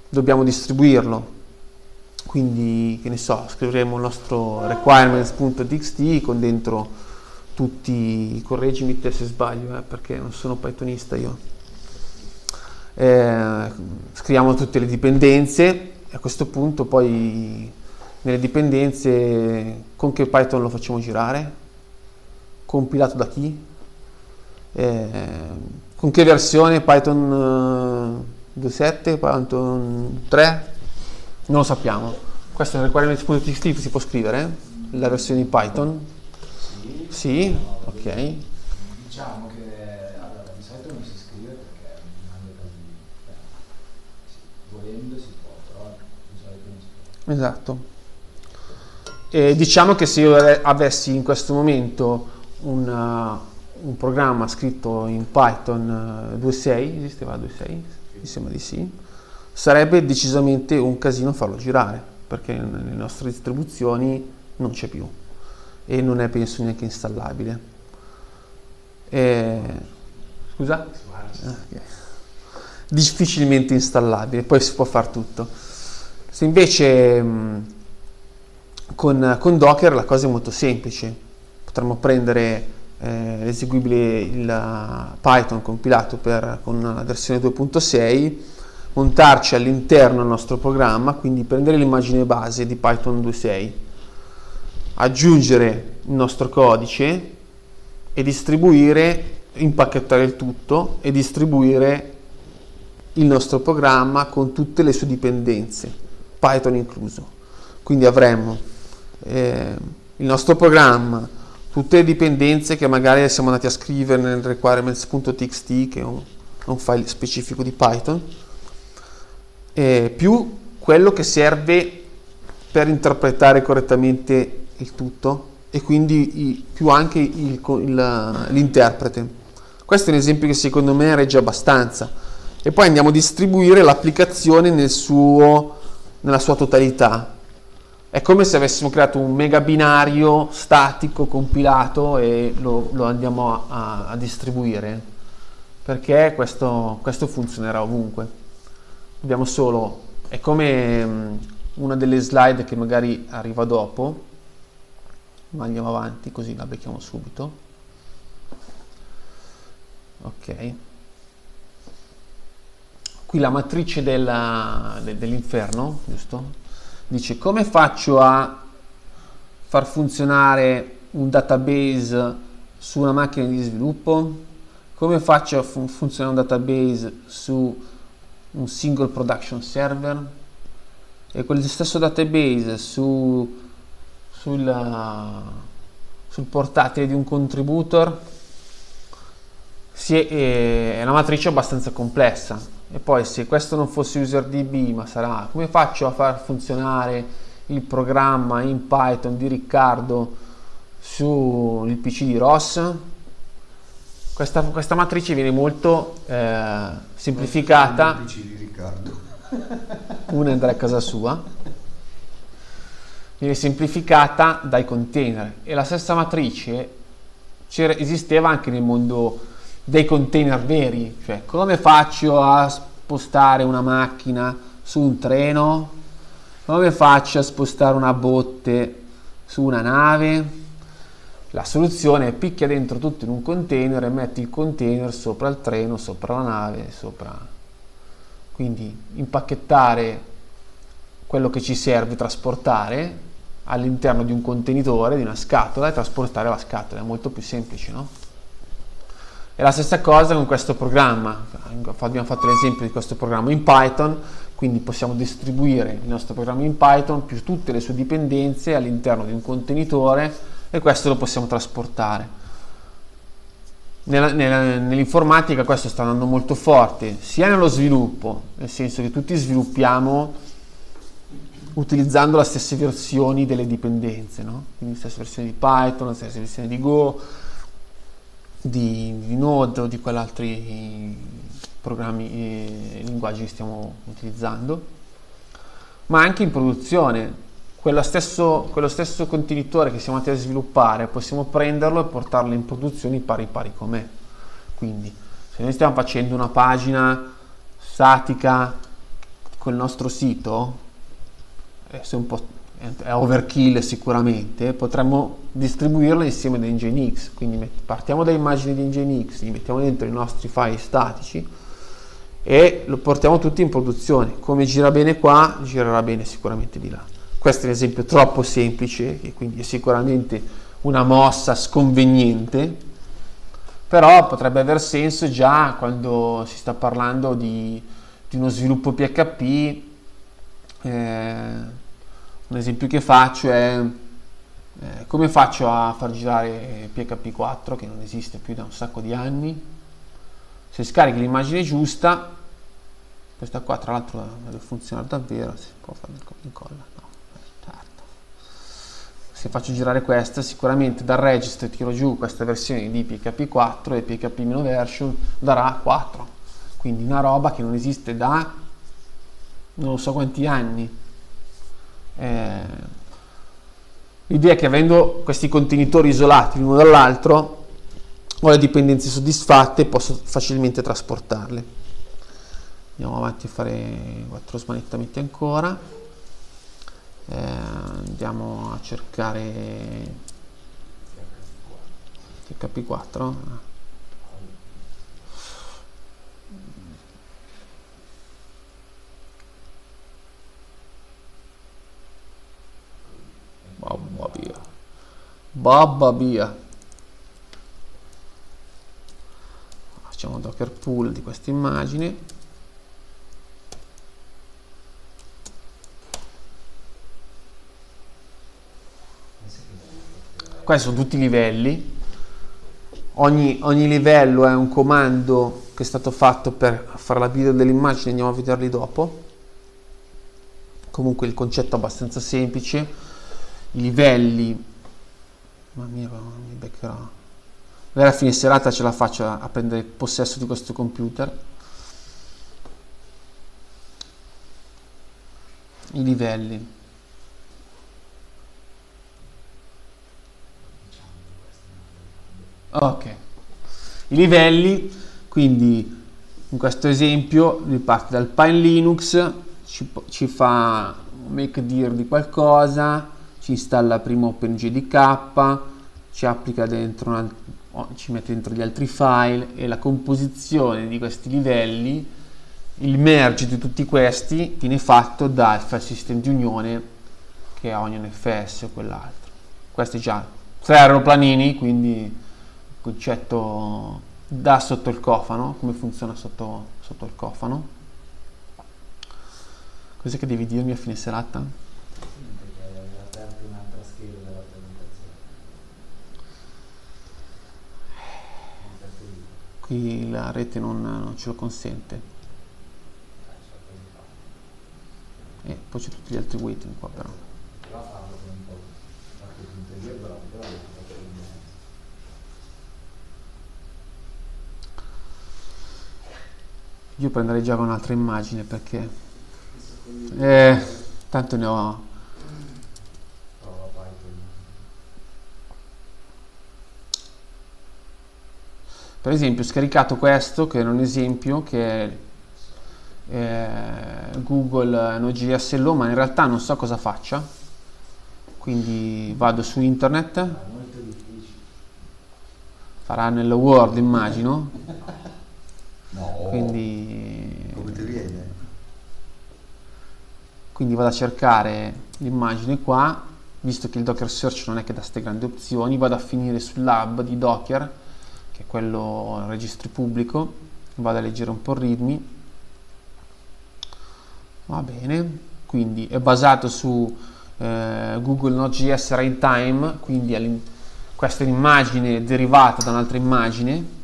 dobbiamo distribuirlo. Quindi, che ne so, scriveremo il nostro requirements.txt con dentro tutti, correggimi te se sbaglio, eh, perché non sono pythonista io. Eh, scriviamo tutte le dipendenze a questo punto poi nelle dipendenze con che Python lo facciamo girare, compilato da chi, eh, con che versione Python uh, 2.7, Python 3, non lo sappiamo. Questo nel requirements.txt si può scrivere, la versione di Python? Sì. Sì, ok. Diciamo che allora, di solito non si scrive perché non è così. Volendo si può, però di solito non si può. Esatto. E diciamo che se io avessi in questo momento una, un programma scritto in Python 2.6, eh, esisteva 2.6? Mi sembra di sì, sarebbe decisamente un casino farlo girare, perché nelle nostre distribuzioni non c'è più e non è penso neanche installabile. E... Scusa? Okay. Difficilmente installabile, poi si può fare tutto. Se invece con, con, Docker la cosa è molto semplice, potremmo prendere eh, l'eseguibile il Python compilato per, con la versione 2.6, montarci all'interno il nostro programma, quindi prendere l'immagine base di Python 2.6, aggiungere il nostro codice e distribuire, impacchettare il tutto e distribuire il nostro programma con tutte le sue dipendenze, Python incluso. Quindi avremmo eh, il nostro programma, tutte le dipendenze che magari siamo andati a scrivere nel requirements.txt, che è un, un file specifico di Python, eh, più quello che serve per interpretare correttamente il tutto e quindi i, più anche il, il, l'interprete. Questo è un esempio che secondo me regge abbastanza. E poi andiamo a distribuire l'applicazione nel suo, nella sua totalità. È come se avessimo creato un mega binario statico compilato e lo, lo andiamo a, a, distribuire. perché questo, questo funzionerà ovunque. Abbiamo solo, è come um, una delle slide che magari arriva dopo, ma andiamo avanti così la becchiamo subito. Ok. Qui la matrice dell'inferno, giusto? Dice come faccio a far funzionare un database su una macchina di sviluppo? Come faccio a fun- funzionare un database su un single production server? E quel stesso database su, sul, sul portatile di un contributor è, è una matrice abbastanza complessa. E poi se questo non fosse UserDB, ma sarà come faccio a far funzionare il programma in Python di Riccardo sul PC di Ross? Questa, questa matrice viene molto eh, semplificata. PC di Riccardo. Una andrà a casa sua. Viene semplificata dai container e la stessa matrice esisteva anche nel mondo dei container veri, cioè come faccio a spostare una macchina su un treno? Come faccio a spostare una botte su una nave? La soluzione è picchia dentro tutto in un container e metti il container sopra il treno, sopra la nave, sopra... Quindi impacchettare quello che ci serve trasportare all'interno di un contenitore, di una scatola e trasportare la scatola, è molto più semplice, no? E la stessa cosa con questo programma, abbiamo fatto l'esempio di questo programma in Python, quindi possiamo distribuire il nostro programma in Python più tutte le sue dipendenze all'interno di un contenitore e questo lo possiamo trasportare. Nella, nella, nell'informatica questo sta andando molto forte, sia nello sviluppo, nel senso che tutti sviluppiamo utilizzando le stesse versioni delle dipendenze, no? quindi la stessa versione di Python, la stessa versione di Go, di, di Node o di quegli altri programmi e linguaggi che stiamo utilizzando, ma anche in produzione. Quello stesso, quello stesso contenitore che siamo andati a sviluppare possiamo prenderlo e portarlo in produzione pari pari com'è. Quindi, se noi stiamo facendo una pagina statica col nostro sito, po' è overkill sicuramente, potremmo distribuirlo insieme ad Nginx, quindi partiamo da immagini di Nginx, li mettiamo dentro i nostri file statici e lo portiamo tutti in produzione. Come gira bene qua, girerà bene sicuramente di là. Questo è un esempio troppo semplice e quindi è sicuramente una mossa sconveniente, però potrebbe aver senso già quando si sta parlando di, di uno sviluppo PHP. Eh, un esempio che faccio è eh, come faccio a far girare PHP 4 che non esiste più da un sacco di anni. Se scarichi l'immagine giusta, questa qua tra l'altro deve funzionare davvero, si può fare il copia incolla. Se faccio girare questa, sicuramente dal registro tiro giù questa versione di PHP 4 e PHP- version darà 4. Quindi una roba che non esiste da non so quanti anni eh, l'idea è che avendo questi contenitori isolati l'uno dall'altro, ho le dipendenze soddisfatte e posso facilmente trasportarle. Andiamo avanti a fare quattro smanettamenti ancora. Eh, andiamo a cercare TKP4. Mamma mia. Babba mia. Facciamo docker pull di questa immagine. Questi sono tutti i livelli. Ogni, ogni livello è un comando che è stato fatto per fare la build dell'immagine, andiamo a vederli dopo. Comunque il concetto è abbastanza semplice i livelli mamma mia mi beccherò alla fine serata ce la faccio a, a prendere possesso di questo computer i livelli ok i livelli Quindi in questo esempio lui parte dal Pine Linux, ci, ci fa un make dir di qualcosa, ci installa prima OpenGDK, ci applica dentro una, ci mette dentro gli altri file e la composizione di questi livelli, il merge di tutti questi viene fatto dal file system di unione che ha ogni FS o quell'altro. Questi già tre aeroplanini, quindi concetto da sotto il cofano, come funziona sotto, sotto il cofano. Cos'è che devi dirmi a fine serata? Perché hai aperto un'altra scheda della presentazione. Qui la rete non, non ce lo consente. E poi c'è tutti gli altri waiting qua. Però farlo con un po' qualche punto di virgola, però lo faccio in mezzo. Io prenderei già un'altra immagine perché? Eh, tanto ne ho. Per esempio ho scaricato questo che è un esempio che è Google Node.js Hello ma in realtà non so cosa faccia quindi vado su internet. Farà nel Word immagino Quindi come ti viene? quindi vado a cercare l'immagine qua. Visto che il docker search non è che dà queste grandi opzioni vado a finire sull'hub di docker che è quello registri pubblico. Vado a leggere un po' il readme va bene. Quindi è basato su eh, Google Node.js Runtime. Quindi questa è un'immagine derivata da un'altra immagine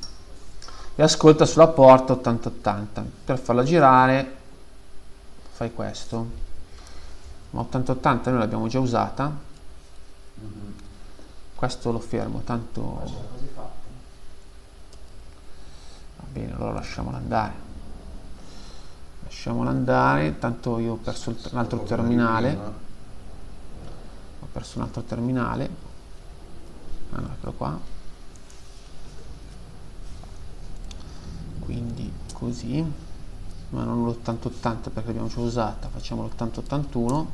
e ascolta sulla porta 8080 per farla girare fai questo. Ma 8080 noi l'abbiamo già usata. Questo lo fermo tanto va bene allora lasciamolo andare. Lasciamolo andare tanto io ho perso il- un altro terminale. Ho perso un altro terminale. Ah eccolo qua quindi così ma non l'8080 perché l'abbiamo già usata facciamo l'8081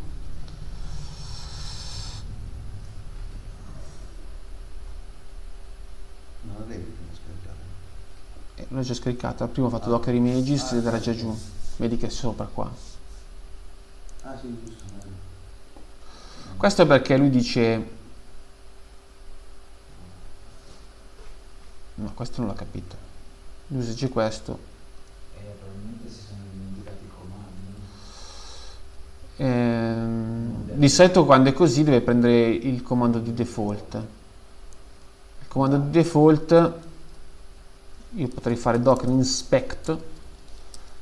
Non la devi più scaricare. Eh, l'ho già scaricata prima ho fatto docker images ed era già giù vedi che è sopra qua Ah sì, giusto. questo è perché lui dice no questo non l'ho capito dice questo E probabilmente si sono dimenticati i comandi. Ehm, di solito quando è così deve prendere il comando di default. Il comando di default io potrei fare docker inspect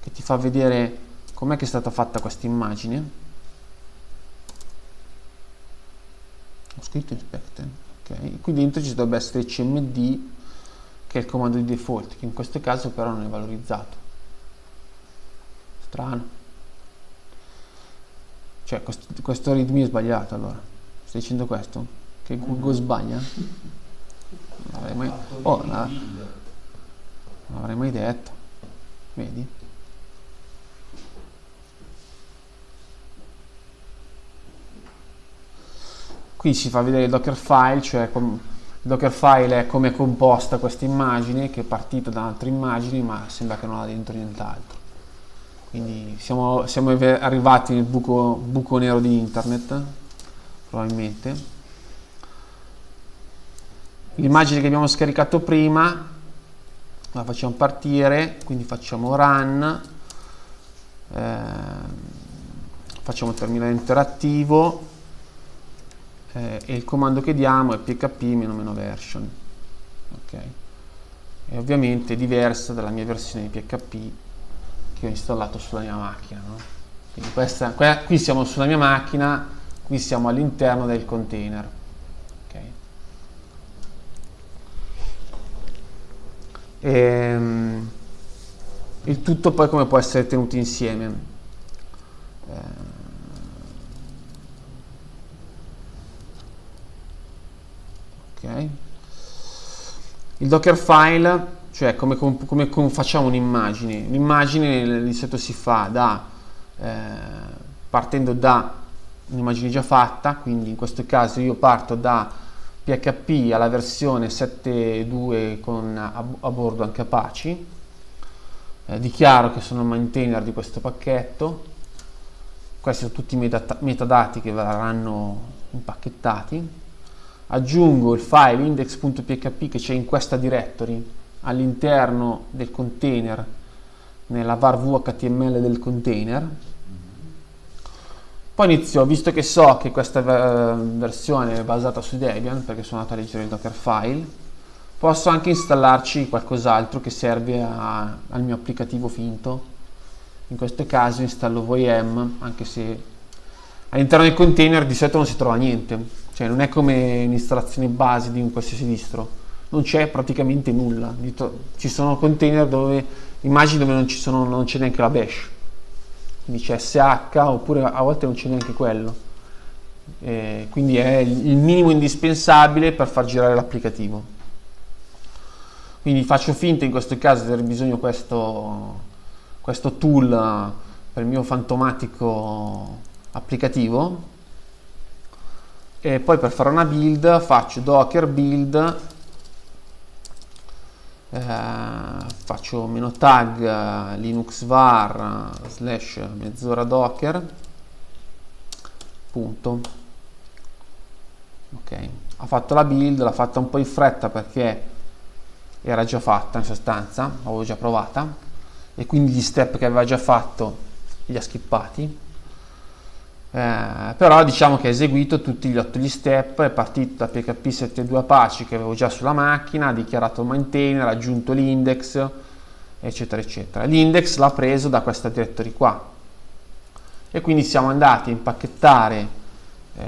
che ti fa vedere com'è che è stata fatta questa immagine. Ho scritto inspect, ok. Qui dentro ci dovrebbe essere cmd che è il comando di default, che in questo caso però non è valorizzato. Strano. Cioè, questo, questo readme è sbagliato allora. Stai dicendo questo? Che Google sbaglia? Non l'avrei mai, oh, non la- non l'avrei mai detto. Vedi? Qui si fa vedere il Dockerfile, cioè com- il Dockerfile è come è composta questa immagine, che è partita da un'altra immagine, ma sembra che non ha dentro nient'altro. Quindi siamo, siamo arrivati nel buco, buco nero di internet, probabilmente. L'immagine che abbiamo scaricato prima la facciamo partire, quindi facciamo run, ehm, facciamo terminale interattivo eh, e il comando che diamo è php-version. Ok? E ovviamente è diversa dalla mia versione di PHP che ho installato sulla mia macchina. no? Quindi questa, que- qui siamo sulla mia macchina, qui siamo all'interno del container. ok? Ehm, il tutto poi come può essere tenuto insieme. Eh, ok. Il Dockerfile cioè come, come, come facciamo un'immagine. L'immagine di si fa da, eh, partendo da un'immagine già fatta, quindi in questo caso io parto da PHP alla versione 7.2 con a, a bordo anche Apache, eh, dichiaro che sono il maintainer di questo pacchetto, questi sono tutti i metad- metadati che verranno impacchettati, aggiungo il file index.php che c'è in questa directory all'interno del container nella var vhtml del container poi inizio, visto che so che questa versione è basata su Debian, perché sono andato a leggere il Dockerfile, posso anche installarci qualcos'altro che serve a, al mio applicativo finto. In questo caso installo VM, anche se all'interno del container di solito non si trova niente, cioè non è come l'installazione base di un qualsiasi distro, non c'è praticamente nulla. Ci sono container dove, immagini dove non, sono, non c'è neanche la bash quindi c'è SH oppure a volte non c'è neanche quello. Eh, quindi è il minimo indispensabile per far girare l'applicativo. Quindi faccio finta in questo caso di aver bisogno di questo, questo tool per il mio fantomatico applicativo e poi per fare una build faccio docker build eh, faccio meno tag eh, linux var eh, slash mezz'ora docker. Punto. Ok. Ha fatto la build l'ha fatta un po' in fretta perché era già fatta in sostanza l'avevo già provata. E quindi gli step che aveva già fatto li ha skippati eh, però diciamo che ha eseguito tutti gli otto gli step, è partito da PHP 7.2 Apache che avevo già sulla macchina, ha dichiarato il maintainer, ha aggiunto l'index, eccetera, eccetera. L'index l'ha preso da questa directory qua e quindi siamo andati a impacchettare eh,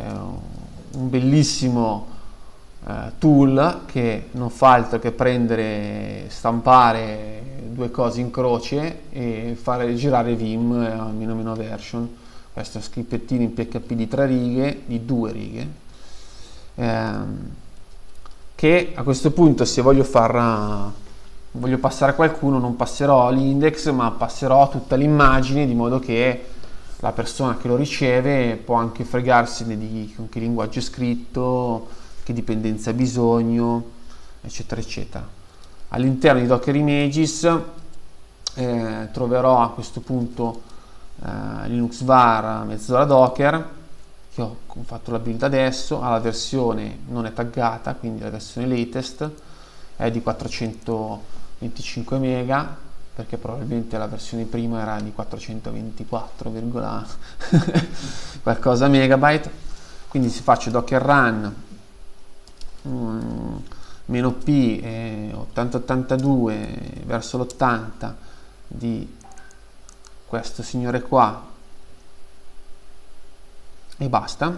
un bellissimo eh, tool che non fa altro che prendere, stampare due cose in croce e fare girare Vim a meno meno version questo scrippettino in PHP di tre righe, di due righe, ehm, che a questo punto se voglio far voglio passare a qualcuno non passerò l'index ma passerò tutta l'immagine di modo che la persona che lo riceve può anche fregarsene di con che linguaggio è scritto, che dipendenza ha bisogno, eccetera, eccetera. All'interno di Docker Images eh, troverò a questo punto eh, Linux var mezz'ora docker che ho fatto la build adesso ha la versione non è taggata quindi la versione latest è di 425 mega perché probabilmente la versione prima era di 424, qualcosa megabyte. Quindi se faccio docker run um, meno p eh, 8082 verso l'80 di questo signore qua. E basta.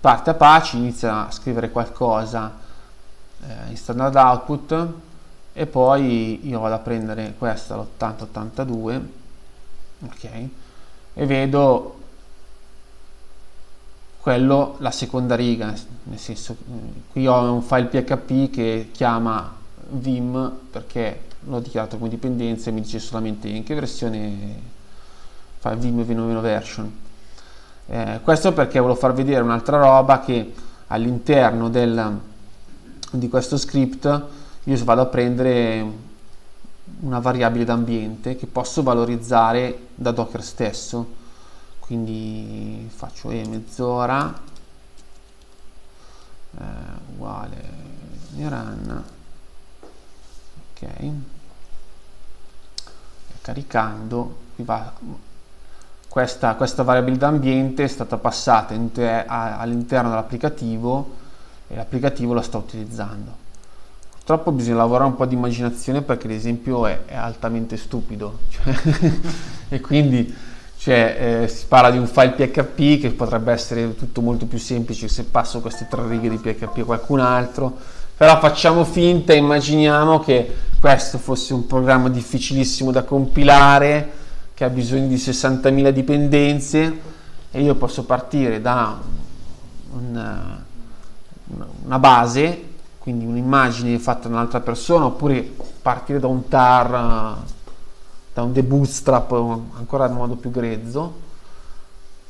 Parte Apache inizia a scrivere qualcosa eh, in standard output e poi io vado a prendere questa l'8082 ok? E vedo quello la seconda riga nel senso qui ho un file php che chiama vim perché l'ho dichiarato come dipendenza e mi dice solamente in che versione fa Vim v9 version. Eh, questo perché volevo far vedere un'altra roba che all'interno del, di questo script io vado a prendere una variabile d'ambiente che posso valorizzare da Docker stesso. Quindi faccio e mezz'ora eh, uguale run ok caricando va, questa, questa variabile d'ambiente è stata passata all'interno dell'applicativo e l'applicativo la sta utilizzando. Purtroppo bisogna lavorare un po' di immaginazione perché l'esempio è, è altamente stupido cioè, e quindi cioè, eh, si parla di un file PHP che potrebbe essere tutto molto più semplice se passo queste tre righe di PHP a qualcun altro però facciamo finta e immaginiamo che questo fosse un programma difficilissimo da compilare, che ha bisogno di 60.000 dipendenze e io posso partire da una, una base quindi un'immagine fatta da un'altra persona, oppure partire da un tar, da un debootstrap ancora in modo più grezzo,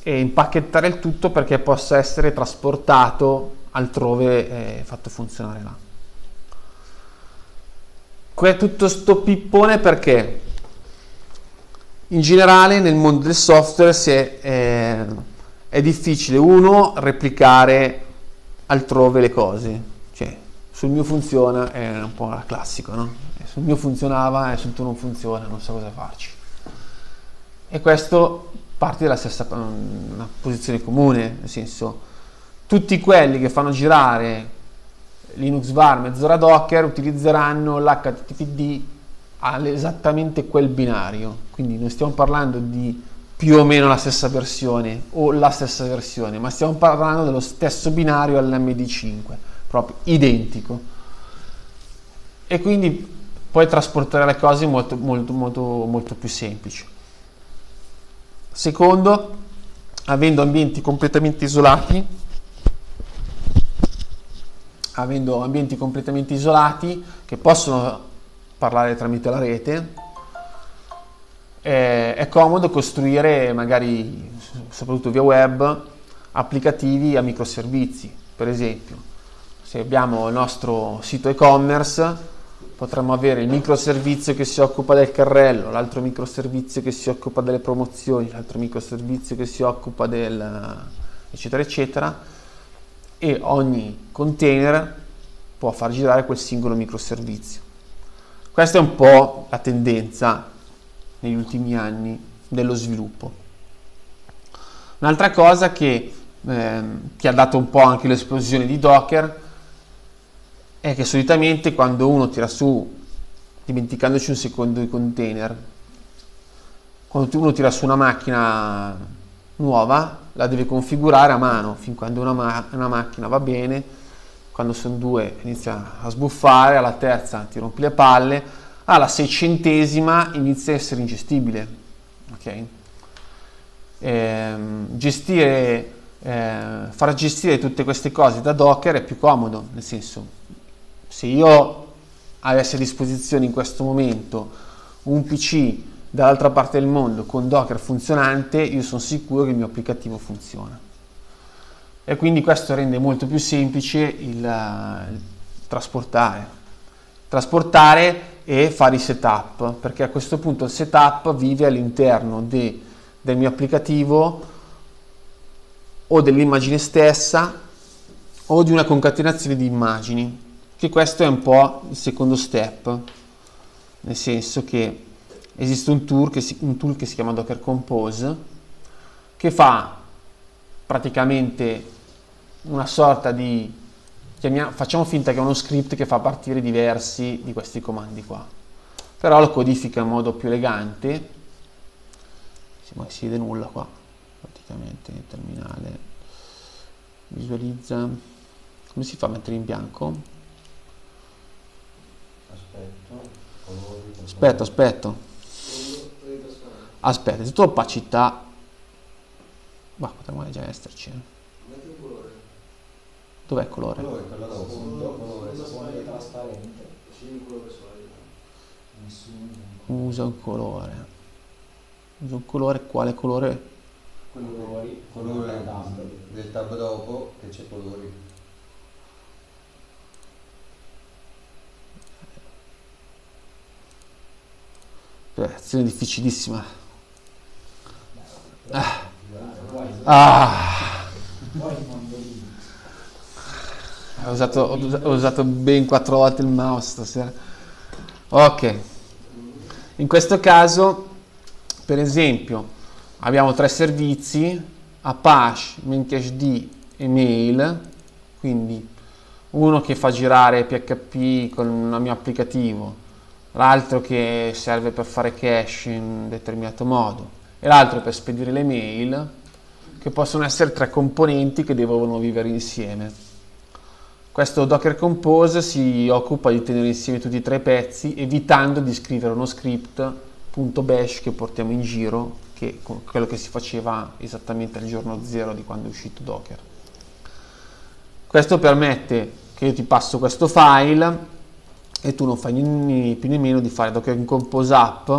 e impacchettare il tutto perché possa essere trasportato altrove e fatto funzionare là. Que tutto sto pippone perché in generale nel mondo del software è, è, è, difficile uno replicare altrove le cose cioè sul mio funziona è un po' classico no? sul mio funzionava e sul tuo non funziona non so cosa farci e questo parte dalla stessa posizione comune nel senso tutti quelli che fanno girare Linux VAR e Zora Docker utilizzeranno l'HTTPD esattamente quel binario. Quindi non stiamo parlando di più o meno la stessa versione o la stessa versione ma stiamo parlando dello stesso binario all'MD5 proprio identico. E quindi puoi trasportare le cose molto molto molto molto più semplici. Secondo avendo ambienti completamente isolati avendo ambienti completamente isolati che possono parlare tramite la rete, è, è comodo costruire magari, soprattutto via web, applicativi a microservizi. Per esempio, se abbiamo il nostro sito e-commerce, potremmo avere il microservizio che si occupa del carrello, l'altro microservizio che si occupa delle promozioni, l'altro microservizio che si occupa del eccetera eccetera e ogni container può far girare quel singolo microservizio. Questa è un po' la tendenza negli ultimi anni dello sviluppo. Un'altra cosa che, eh, che ha dato un po' anche l'esplosione di Docker è che solitamente quando uno tira su, dimenticandoci un secondo i container, quando uno tira su una macchina nuova, la deve configurare a mano, fin quando una, ma- una macchina va bene, quando sono due inizia a sbuffare, alla terza ti rompi le palle, alla seicentesima inizia a essere ingestibile. Okay? Ehm, gestire, eh, far gestire tutte queste cose da Docker è più comodo, nel senso, se io avessi a disposizione in questo momento un PC dall'altra parte del mondo con Docker funzionante, io sono sicuro che il mio applicativo funziona. E quindi questo rende molto più semplice il, il trasportare. Trasportare e fare i setup, perché a questo punto il setup vive all'interno de, del mio applicativo o dell'immagine stessa o di una concatenazione di immagini, che questo è un po' il secondo step, nel senso che esiste un tool, che si, un tool che si chiama Docker Compose che fa praticamente una sorta di facciamo finta che è uno script che fa partire diversi di questi comandi qua. Però lo codifica in modo più elegante. Non si vede nulla qua. Praticamente nel terminale visualizza. Come si fa a mettere in bianco? Aspetta aspetta Aspetta, è tutta opacità. Ma potremmo già esserci. Eh. Dov'è il colore? Colore, quello dopo. Colore, colore trasparente. Usa un colore. Usa un colore, quale colore? Colori, colore del tab dopo che c'è colori. Operazione difficilissima. Ah. Ah. Ho, usato, ho usato ben quattro volte il mouse stasera. Ok. In questo caso, per esempio, abbiamo tre servizi, Apache, MinCashD e Mail, quindi uno che fa girare PHP con un mio applicativo, l'altro che serve per fare cache in un determinato modo e l'altro per spedire le mail, che possono essere tre componenti che devono vivere insieme. Questo Docker Compose si occupa di tenere insieme tutti e tre i pezzi, evitando di scrivere uno script .bash che portiamo in giro, che è quello che si faceva esattamente al giorno zero di quando è uscito Docker. Questo permette che io ti passo questo file e tu non fai più né meno di fare docker compose app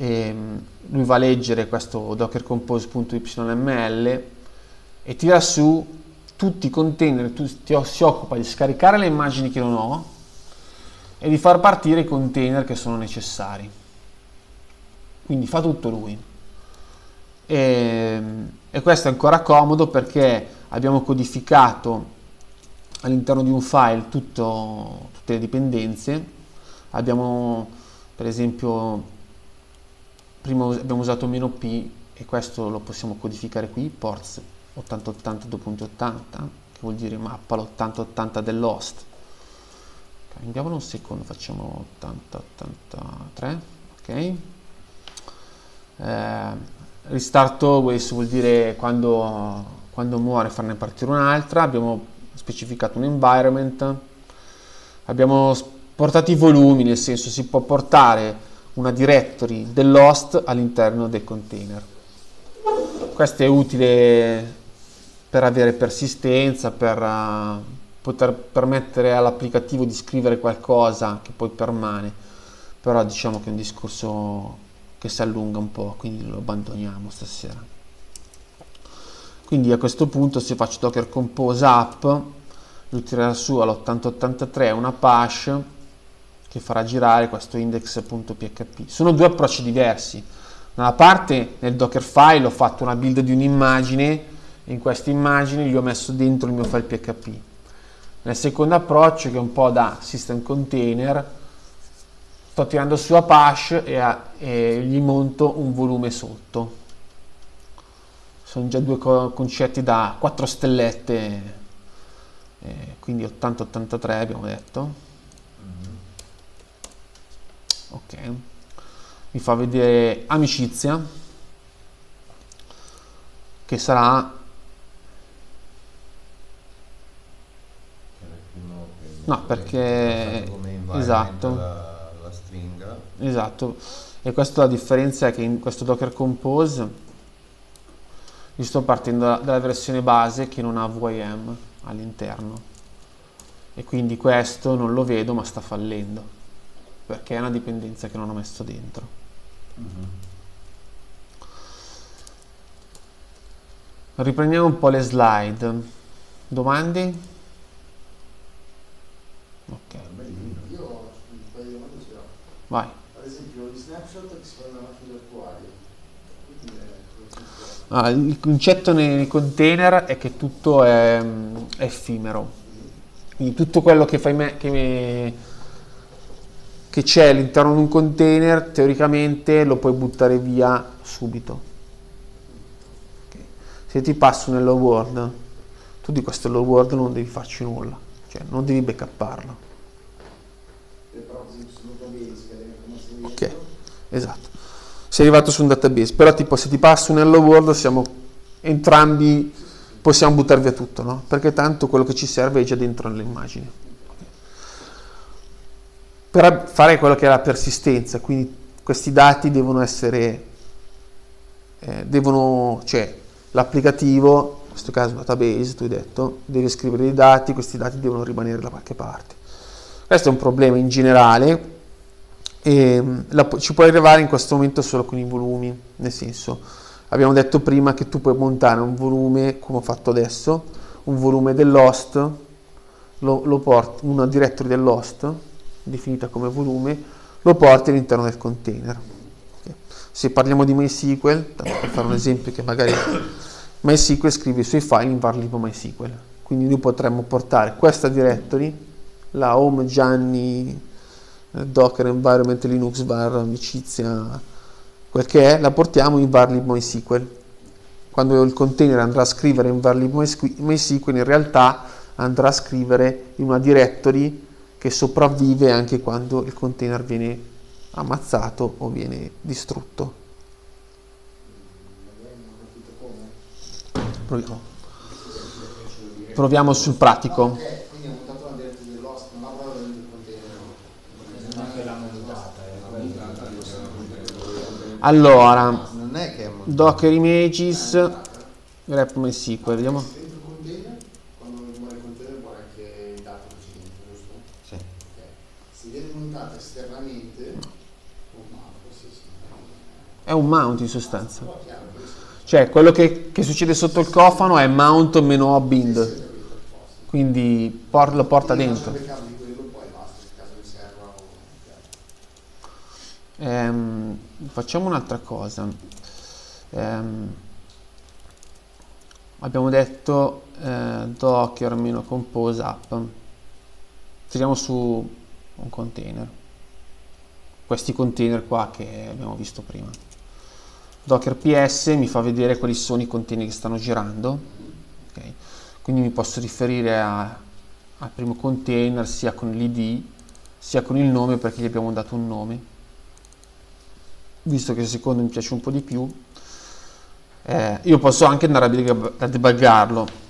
e mm, lui va a leggere questo docker compose.yml e tira su tutti i container, tu, ti, si occupa di scaricare le immagini che non ho e di far partire i container che sono necessari. Quindi fa tutto lui. E, e questo è ancora comodo perché abbiamo codificato all'interno di un file tutto, tutte le dipendenze. Abbiamo per esempio, prima abbiamo usato meno "-p" e questo lo possiamo codificare qui, ports 8080-2.80, che vuol dire mappa l'8080 dell'host. Andiamolo un secondo, facciamo 8083, ok. Eh, restart always vuol dire quando, quando muore farne partire un'altra, abbiamo specificato un environment, abbiamo portato i volumi, nel senso si può portare una directory dell'host all'interno del container. Questo è utile per avere persistenza, per uh, poter permettere all'applicativo di scrivere qualcosa che poi permane, però diciamo che è un discorso che si allunga un po', quindi lo abbandoniamo stasera. Quindi a questo punto se faccio docker compose app, lui tirerà su all'8083 una Apache che farà girare questo index.php. Sono due approcci diversi. Da una parte nel Dockerfile ho fatto una build di un'immagine in queste immagini gli ho messo dentro il mio file PHP. Nel secondo approccio, che è un po' da system container, sto tirando su Apache e, a, e gli monto un volume sotto. Sono già due co concetti da 4 stellette, eh, quindi 80-83 abbiamo detto. Ok, mi fa vedere amicizia, che sarà No, perché esatto. La, la, stringa. Esatto. E questa la differenza è che in questo Docker Compose io sto partendo dalla, dalla versione base che non ha VIM all'interno. E quindi questo non lo vedo ma sta fallendo. Perché è una dipendenza che non ho messo dentro. Mm-hmm. Riprendiamo un po' le slide. Domande? Ok. Io un paio di domande ce l'ho. Vai. Ad esempio, gli snapshot che si fanno nella macchina virtuale. Ah, il concetto nei container è che tutto è, è effimero. Quindi tutto quello che, fai me, che, me, che c'è all'interno di un container teoricamente lo puoi buttare via subito. Okay. Se ti passo nello Word, tu di questo hello world non devi farci nulla cioè non devi backupparlo. Ok, esatto. Sei arrivato su un database, però tipo se ti passo un hello world siamo entrambi possiamo buttare via tutto, no? Perché tanto quello che ci serve è già dentro nell'immagine. Per fare quello che è la persistenza, quindi questi dati devono essere, eh, devono, cioè l'applicativo in questo caso database, tu hai detto, deve scrivere i dati, questi dati devono rimanere da qualche parte. Questo è un problema in generale e mm, la, ci può arrivare in questo momento solo con i volumi, nel senso, abbiamo detto prima che tu puoi montare un volume, come ho fatto adesso, un volume dell'host, lo, lo porti, una directory dell'host, definita come volume, lo porti all'interno del container. Se parliamo di MySQL, per fare un esempio che magari MySQL scrive i suoi file in var lib MySQL. Quindi noi potremmo portare questa directory, la home Gianni, eh, Docker environment Linux var amicizia, quel che è, la portiamo in var lib MySQL. Quando il container andrà a scrivere in var lib MySQL, in realtà andrà a scrivere in una directory che sopravvive anche quando il container viene ammazzato o viene distrutto. Proviamo. Proviamo sul pratico. Allora, Docker Images, Grep MySQL, vediamo. È un mount in sostanza. Cioè, quello che, che succede sotto il cofano è mount meno obbind, quindi por- lo porta dentro. Ehm, facciamo un'altra cosa. Ehm, abbiamo detto eh, docker meno compose app. Tiriamo su un container. Questi container qua che abbiamo visto prima. Docker PS mi fa vedere quali sono i container che stanno girando. Okay. Quindi mi posso riferire al primo container sia con l'id sia con il nome perché gli abbiamo dato un nome visto che il secondo mi piace un po' di più, eh, io posso anche andare a debuggarlo.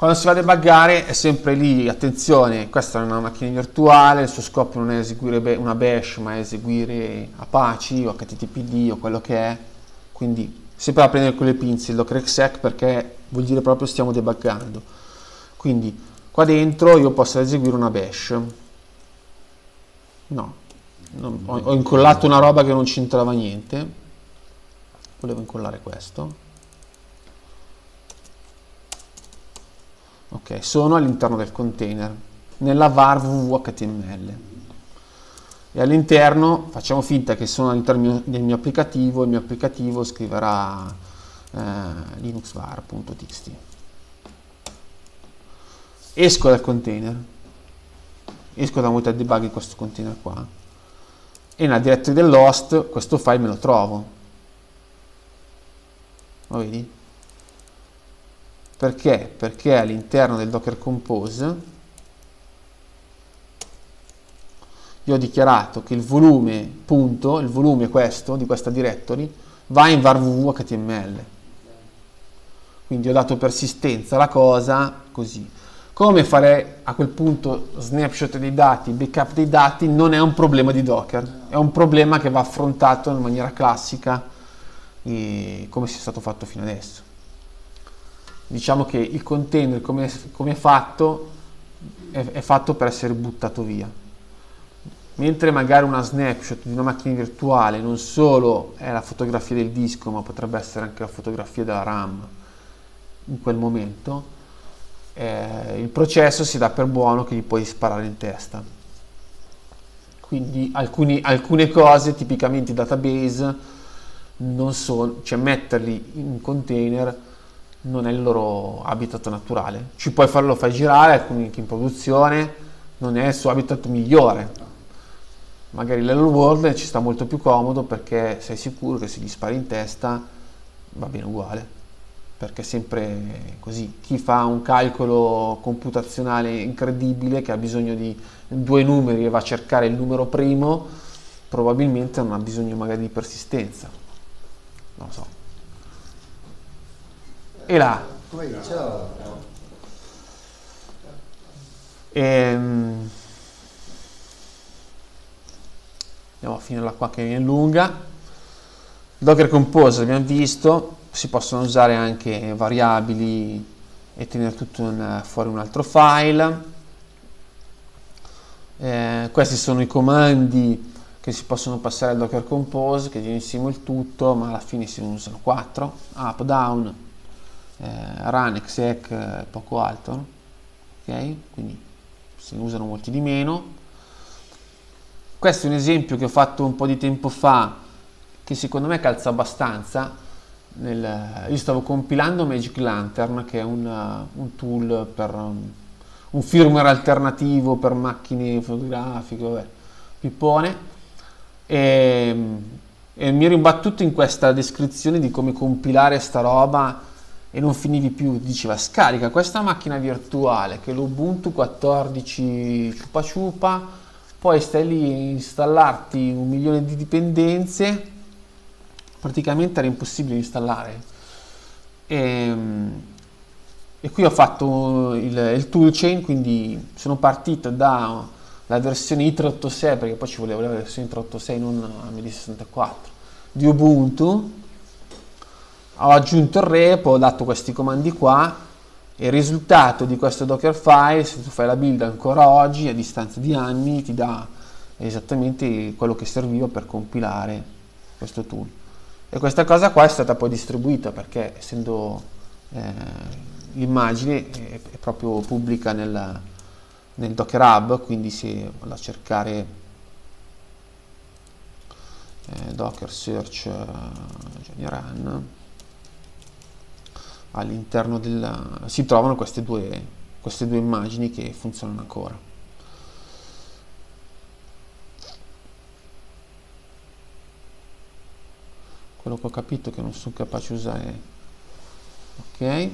Quando si va a debuggare è sempre lì, attenzione, questa è una macchina virtuale, il suo scopo non è eseguire una bash, ma è eseguire Apache o HTTPD o quello che è, quindi sempre a prendere con le pinze il docker exec perché vuol dire proprio stiamo debuggando. Quindi qua dentro io posso eseguire una bash. No, non, ho, ho, incollato una roba che non c'entrava niente volevo incollare questo ok sono all'interno del container nella var www.html e all'interno facciamo finta che sono all'interno del mio applicativo il mio applicativo scriverà eh, linuxvar.txt esco dal container esco da molti debug in questo container qua e nella directory dell'host questo file me lo trovo. Lo vedi? Perché? Perché all'interno del Docker Compose io ho dichiarato che il volume, punto, il volume questo, di questa directory, va in var www.html. Quindi ho dato persistenza alla cosa così. Come fare a quel punto snapshot dei dati, backup dei dati, non è un problema di Docker, è un problema che va affrontato in maniera classica come sia stato fatto fino adesso. Diciamo che il container come, come è fatto è, è fatto per essere buttato via. Mentre magari una snapshot di una macchina virtuale non solo è la fotografia del disco, ma potrebbe essere anche la fotografia della RAM in quel momento, eh, il processo si dà per buono che gli puoi sparare in testa. Quindi alcuni, alcune cose, tipicamente database, non sono, cioè metterli in container non è il loro habitat naturale. Ci puoi farlo fai girare, alcuni in produzione, non è il suo habitat migliore. Magari l'Hello World ci sta molto più comodo perché sei sicuro che se gli spari in testa va bene uguale perché è sempre così. Chi fa un calcolo computazionale incredibile che ha bisogno di due numeri e va a cercare il numero primo, probabilmente non ha bisogno magari di persistenza. Non lo so. E là. Ehm, andiamo a finirla qua che è lunga. Docker Compose abbiamo visto, si possono usare anche variabili e tenere tutto in, fuori un altro file. Eh, questi sono i comandi che si possono passare al Docker Compose, che viene insieme il tutto, ma alla fine si usano 4, up, down, eh, run, exec e poco altro. Ok? Quindi se ne usano molti di meno. Questo è un esempio che ho fatto un po' di tempo fa, che secondo me calza abbastanza nel, io stavo compilando Magic Lantern che è un, un tool per um, un firmware alternativo per macchine fotografiche, vabbè, pippone e, e mi ero imbattuto in questa descrizione di come compilare sta roba e non finivi più, diceva scarica questa macchina virtuale che è l'Ubuntu 14 ciupa ciupa, poi stai lì a installarti un milione di dipendenze praticamente era impossibile installare. E, ehm, e qui ho fatto il, il toolchain, quindi sono partito dalla versione i386, perché poi ci voleva la versione i386, non la MD64, di Ubuntu. Ho aggiunto il repo, ho dato questi comandi qua, e il risultato di questo Dockerfile, se tu fai la build ancora oggi, a distanza di anni, ti dà esattamente quello che serviva per compilare questo tool. E questa cosa qua è stata poi distribuita perché essendo eh, l'immagine è, è, proprio pubblica nel, nel Docker Hub, quindi se vado a cercare eh, Docker Search eh, Run, all'interno del... si trovano queste due, queste due immagini che funzionano ancora. quello che ho capito che non sono capace di usare ok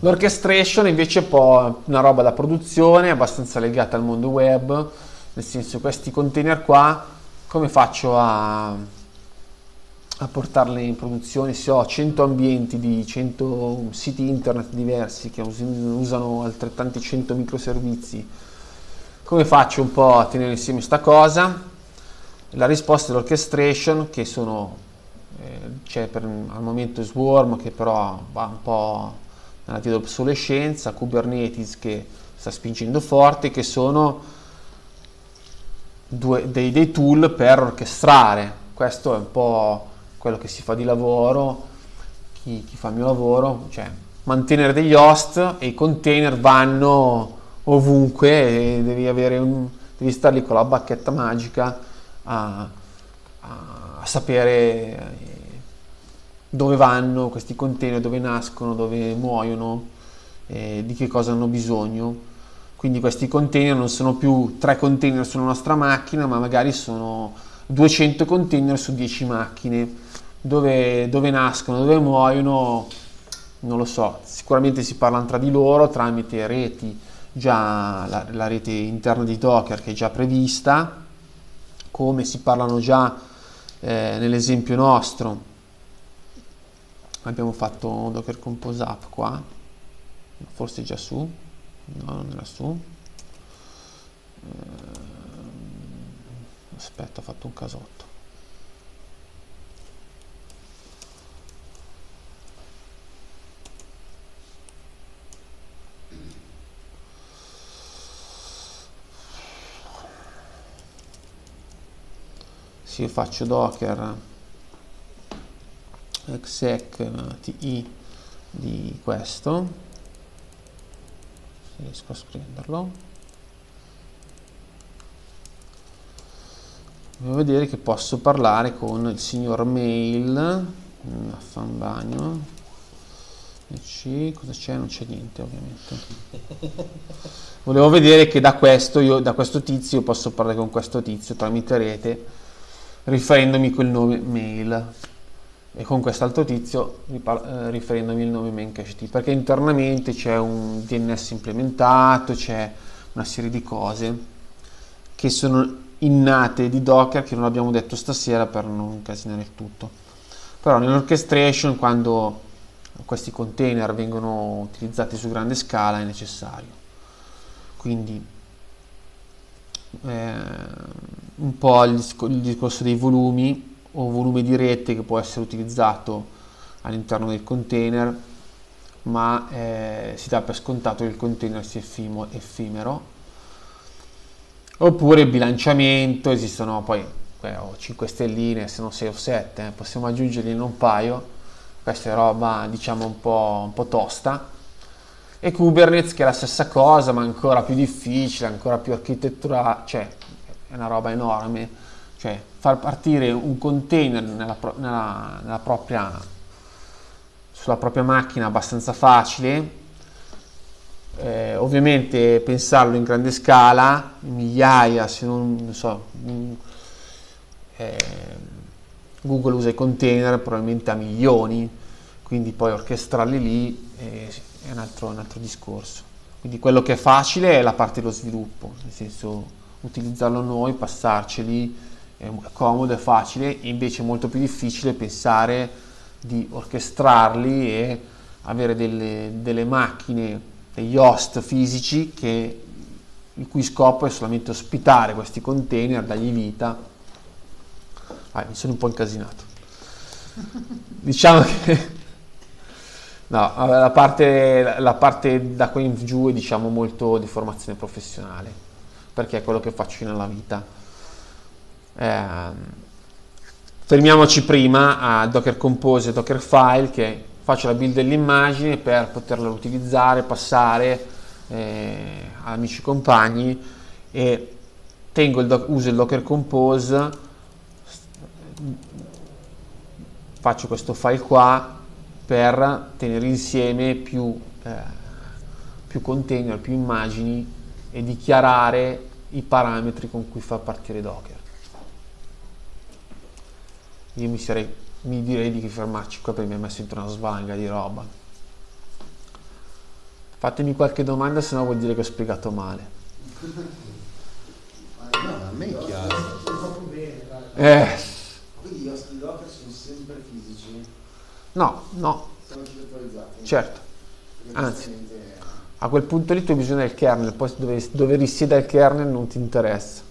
l'orchestration invece è una roba da produzione abbastanza legata al mondo web nel senso questi container qua come faccio a, a portarli in produzione se ho 100 ambienti di 100 siti internet diversi che usano altrettanti 100 microservizi come faccio un po' a tenere insieme questa cosa la risposta è l'orchestration che sono eh, c'è per, al momento Swarm che però va un po' nella via dell'obsolescenza, Kubernetes che sta spingendo forte, che sono due, dei, dei tool per orchestrare. Questo è un po' quello che si fa di lavoro, chi, chi fa il mio lavoro, cioè mantenere degli host e i container vanno ovunque e devi, avere un, devi stare lì con la bacchetta magica a, a a sapere eh, dove vanno questi container, dove nascono, dove muoiono, eh, di che cosa hanno bisogno. Quindi questi container non sono più tre container sulla nostra macchina, ma magari sono 200 container su 10 macchine. Dove, dove nascono, dove muoiono, non lo so. Sicuramente si parlano tra di loro tramite reti, già la, la rete interna di Docker che è già prevista, come si parlano già eh, nell'esempio nostro abbiamo fatto Docker Compose App qua, forse già su, no non era su, eh, aspetta ho fatto un casotto. Se io faccio docker exec ti di questo. Se riesco a sprenderlo. Devo vedere che posso parlare con il signor mail fan bagno. C cosa c'è? Non c'è niente ovviamente. Volevo vedere che da questo io da questo tizio posso parlare con questo tizio tramite rete riferendomi quel nome mail e con quest'altro tizio eh, riferendomi il nome main cache perché internamente c'è un DNS implementato, c'è una serie di cose che sono innate di Docker che non abbiamo detto stasera per non incasinare il tutto. Però nell'orchestration quando questi container vengono utilizzati su grande scala è necessario. Quindi eh, un po' il, discorso dei volumi o volume di rete che può essere utilizzato all'interno del container ma eh, si dà per scontato che il container sia effimo, effimero. Oppure il bilanciamento esistono poi eh, ho 5 stelline se non 6 o 7 eh, possiamo aggiungerli in un paio. Questa è roba diciamo un po', un po' tosta. E Kubernetes che è la stessa cosa ma ancora più difficile ancora più architettura cioè è una roba enorme cioè far partire un container nella, nella, nella propria, sulla propria macchina abbastanza facile, eh, ovviamente pensarlo in grande scala, migliaia, se non, non so, eh, Google usa i container probabilmente a milioni, quindi poi orchestrarli lì eh, è un altro, un altro discorso. Quindi quello che è facile è la parte dello sviluppo, nel senso utilizzarlo noi, passarceli, è comodo e facile, invece è molto più difficile pensare di orchestrarli e avere delle, delle macchine, degli host fisici che, il cui scopo è solamente ospitare questi container, dargli vita. Ah, mi sono un po' incasinato. diciamo che no, la, parte, la parte da qui in giù è diciamo molto di formazione professionale, perché è quello che faccio nella vita. Eh, fermiamoci prima a Docker Compose e Docker File che faccio la build dell'immagine per poterla utilizzare, passare eh, amici e compagni e il uso il Docker Compose, faccio questo file qua per tenere insieme più, eh, più container, più immagini e dichiarare i parametri con cui far partire Docker. Io mi, sarei, mi direi di fermarci qua perché mi ha messo dentro una svalanga di roba. Fatemi qualche domanda, se no vuol dire che ho spiegato male. No, a me è chiaro. Eh, Quindi gli host docker sono sempre fisici, no, no, sono virtualizzati. certo. Anzi. A quel punto lì tu hai bisogno del kernel, poi dove, dove risiede il kernel non ti interessa.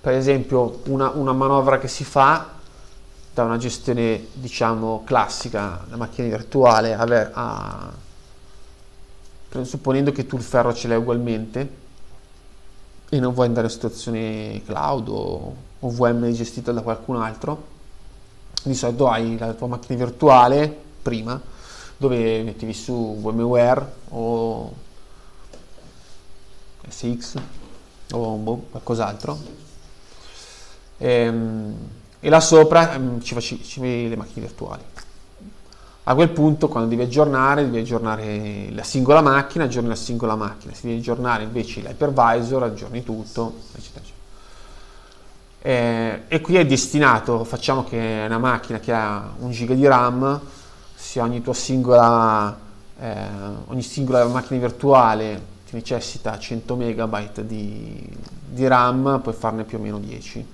Per esempio, una, una manovra che si fa da una gestione, diciamo, classica, la macchina virtuale, ave- a- supponendo che tu il ferro ce l'hai ugualmente e non vuoi andare in situazione cloud o, o VM gestita da qualcun altro, di solito hai la tua macchina virtuale prima dove mettevi su VMware o SX o boh, qualcos'altro. Ehm, e là sopra ehm, ci facevi le macchine virtuali. A quel punto quando devi aggiornare devi aggiornare la singola macchina aggiorni la singola macchina. Se devi aggiornare invece l'hypervisor aggiorni tutto eccetera, eccetera. Eh, e qui è destinato facciamo che è una macchina che ha un giga di RAM se ogni tua singola, eh, ogni singola macchina virtuale ti necessita 100 megabyte di, di RAM, puoi farne più o meno 10.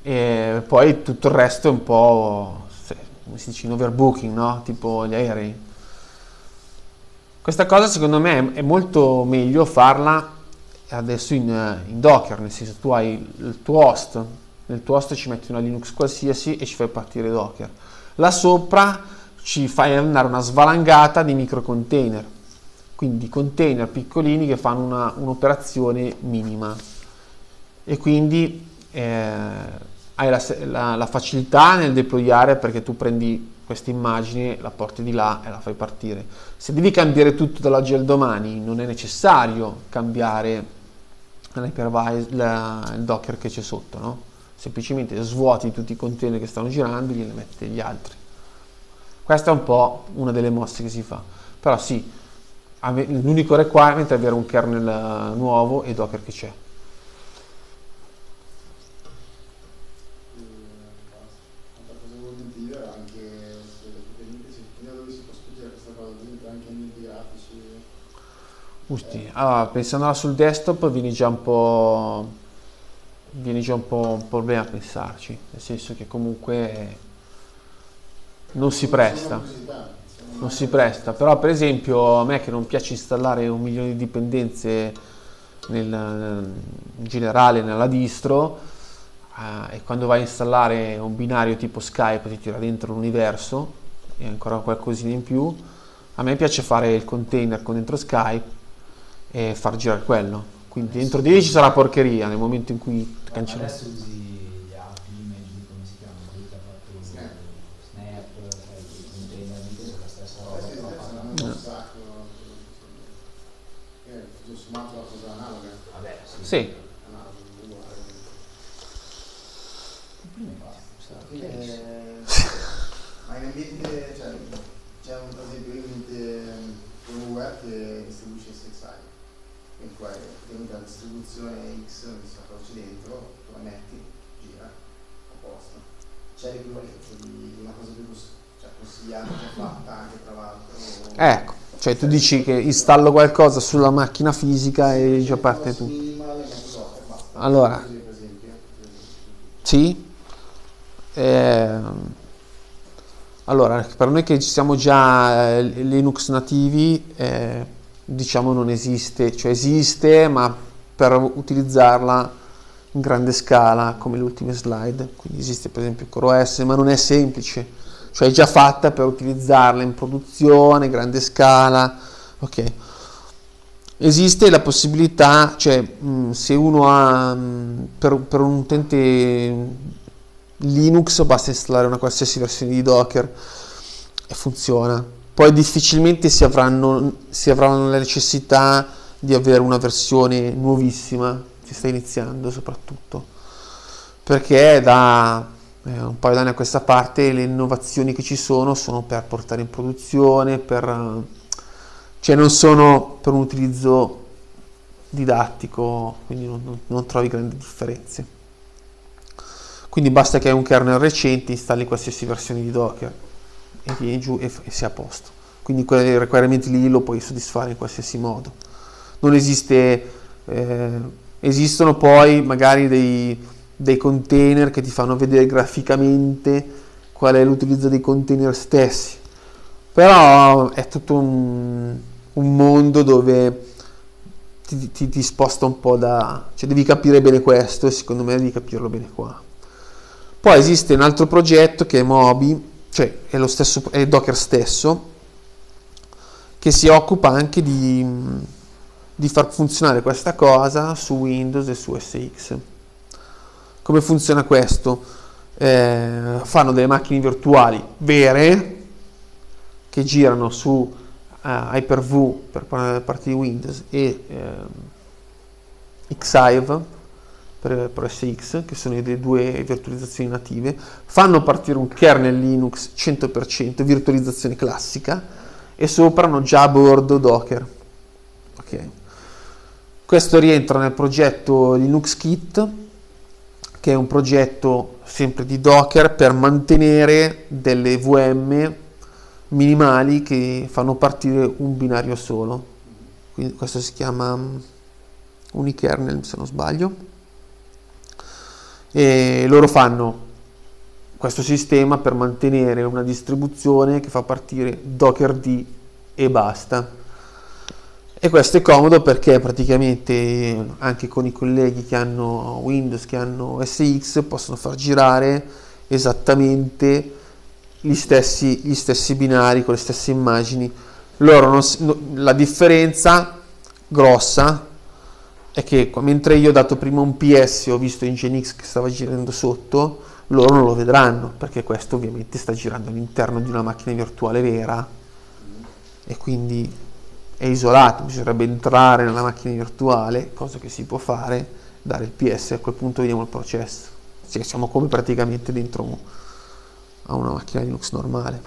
E poi tutto il resto è un po', come si dice, in overbooking, no? Tipo gli aerei. Questa cosa secondo me è, è molto meglio farla adesso in, in Docker, nel senso tu hai il tuo host, nel tuo host ci metti una Linux qualsiasi e ci fai partire Docker. Là sopra ci fai andare una svalangata di microcontainer, quindi container piccolini che fanno una- un'operazione minima e quindi eh, hai la, la- la facilità nel deployare perché tu prendi questa immagine, la porti di là e la fai partire. Se devi cambiare tutto dall'oggi al domani non è necessario cambiare la- il Docker che c'è sotto, no? semplicemente svuoti tutti i container che stanno girando e gliene metti gli altri. Questa è un po' una delle mosse che si fa. Però sì, l'unico requirement è avere un kernel eh, nuovo e Docker che c'è. Usti, allora, pensandola sul desktop vieni già un po'. vieni già un po' un problema a pensarci, nel senso che comunque non si presta. Non si presta, però per esempio a me che non piace installare un milione di dipendenze nel- in generale nella distro eh, e quando vai a installare un binario tipo Skype ti tira dentro l'universo e ancora qualcosina in più, a me piace fare il container con dentro Skype e far girare quello. Quindi dentro di lì ci sarà porcheria nel momento in cui Ma cancelli. adesso usi gli app, image, come si chiama? Quelli che ha fatto Snap. Snap, sai, i container lì che sono la stessa Eh roba, sì, però adesso fatta- hanno un sacco eh, tutto sommato la cosa analoga Vabbè, sì. Sì, analoga uguale. Prima fa, sa, Eh, che è- ma in ambiente cioè, c'è un per esempio io in mente un web che distribuisce SSI nel quale praticamente la distribuzione X non si approcci dentro tu la metti gira a posto. C'è l'equivalenza di una cosa più cioè, consigliata già fatta anche tra l'altro. Ecco, cioè tu dici che installo qualcosa sulla macchina fisica e già parte tutto. minimal metto Docker basta Allora. Sì. Ehm, allora, per noi che siamo già eh, Linux nativi, eh, diciamo non esiste, cioè esiste, ma per utilizzarla in grande scala, come le ultime slide, quindi esiste per esempio CoreOS, ma non è semplice, cioè è già fatta per utilizzarla in produzione, grande scala, ok. Esiste la possibilità, cioè mh, se uno ha mh, per, per, un utente Linux basta installare una qualsiasi versione di Docker e funziona. Poi difficilmente si avranno, si avranno la necessità di avere una versione nuovissima, si sta iniziando soprattutto, perché da eh, un paio d'anni a questa parte le innovazioni che ci sono sono per portare in produzione, per, cioè non sono per un utilizzo didattico, quindi non, non, trovi grandi differenze. Quindi basta che hai un kernel recente, installi qualsiasi versione di Docker e vieni giù e, e sei a posto. Quindi quei requirementi lì lo puoi soddisfare in qualsiasi modo. Non esiste, eh, esistono poi magari dei, dei container che ti fanno vedere graficamente qual è l'utilizzo dei container stessi. Però è tutto un, un mondo dove ti, ti, ti, sposta un po' da... cioè devi capire bene questo e secondo me devi capirlo bene qua. Poi esiste un altro progetto che è Mobi, cioè è, stesso, è Docker stesso, che si occupa anche di, di far funzionare questa cosa su Windows e su SX. Come funziona questo? Eh, fanno delle macchine virtuali vere che girano su uh, Hyper-V per parte di Windows e eh, Xive per, per SX, che sono le due virtualizzazioni native, fanno partire un kernel Linux 100% virtualizzazione classica e sopra hanno già a bordo Docker. Okay. Questo rientra nel progetto Linux Kit, che è un progetto sempre di Docker per mantenere delle VM minimali che fanno partire un binario solo. Quindi questo si chiama mm, unikernel se non sbaglio e loro fanno questo sistema per mantenere una distribuzione che fa partire Dockerd e basta. E questo è comodo perché praticamente anche con i colleghi che hanno Windows, che hanno SX, possono far girare esattamente gli stessi, gli stessi binari con le stesse immagini. Loro non, la differenza grossa è che mentre io ho dato prima un PS ho visto Nginx che stava girando sotto, loro non lo vedranno, perché questo ovviamente sta girando all'interno di una macchina virtuale vera e quindi è isolato, bisognerebbe entrare nella macchina virtuale, cosa che si può fare, dare il PS e a quel punto vediamo il processo. Cioè, siamo come praticamente dentro a una macchina Linux normale.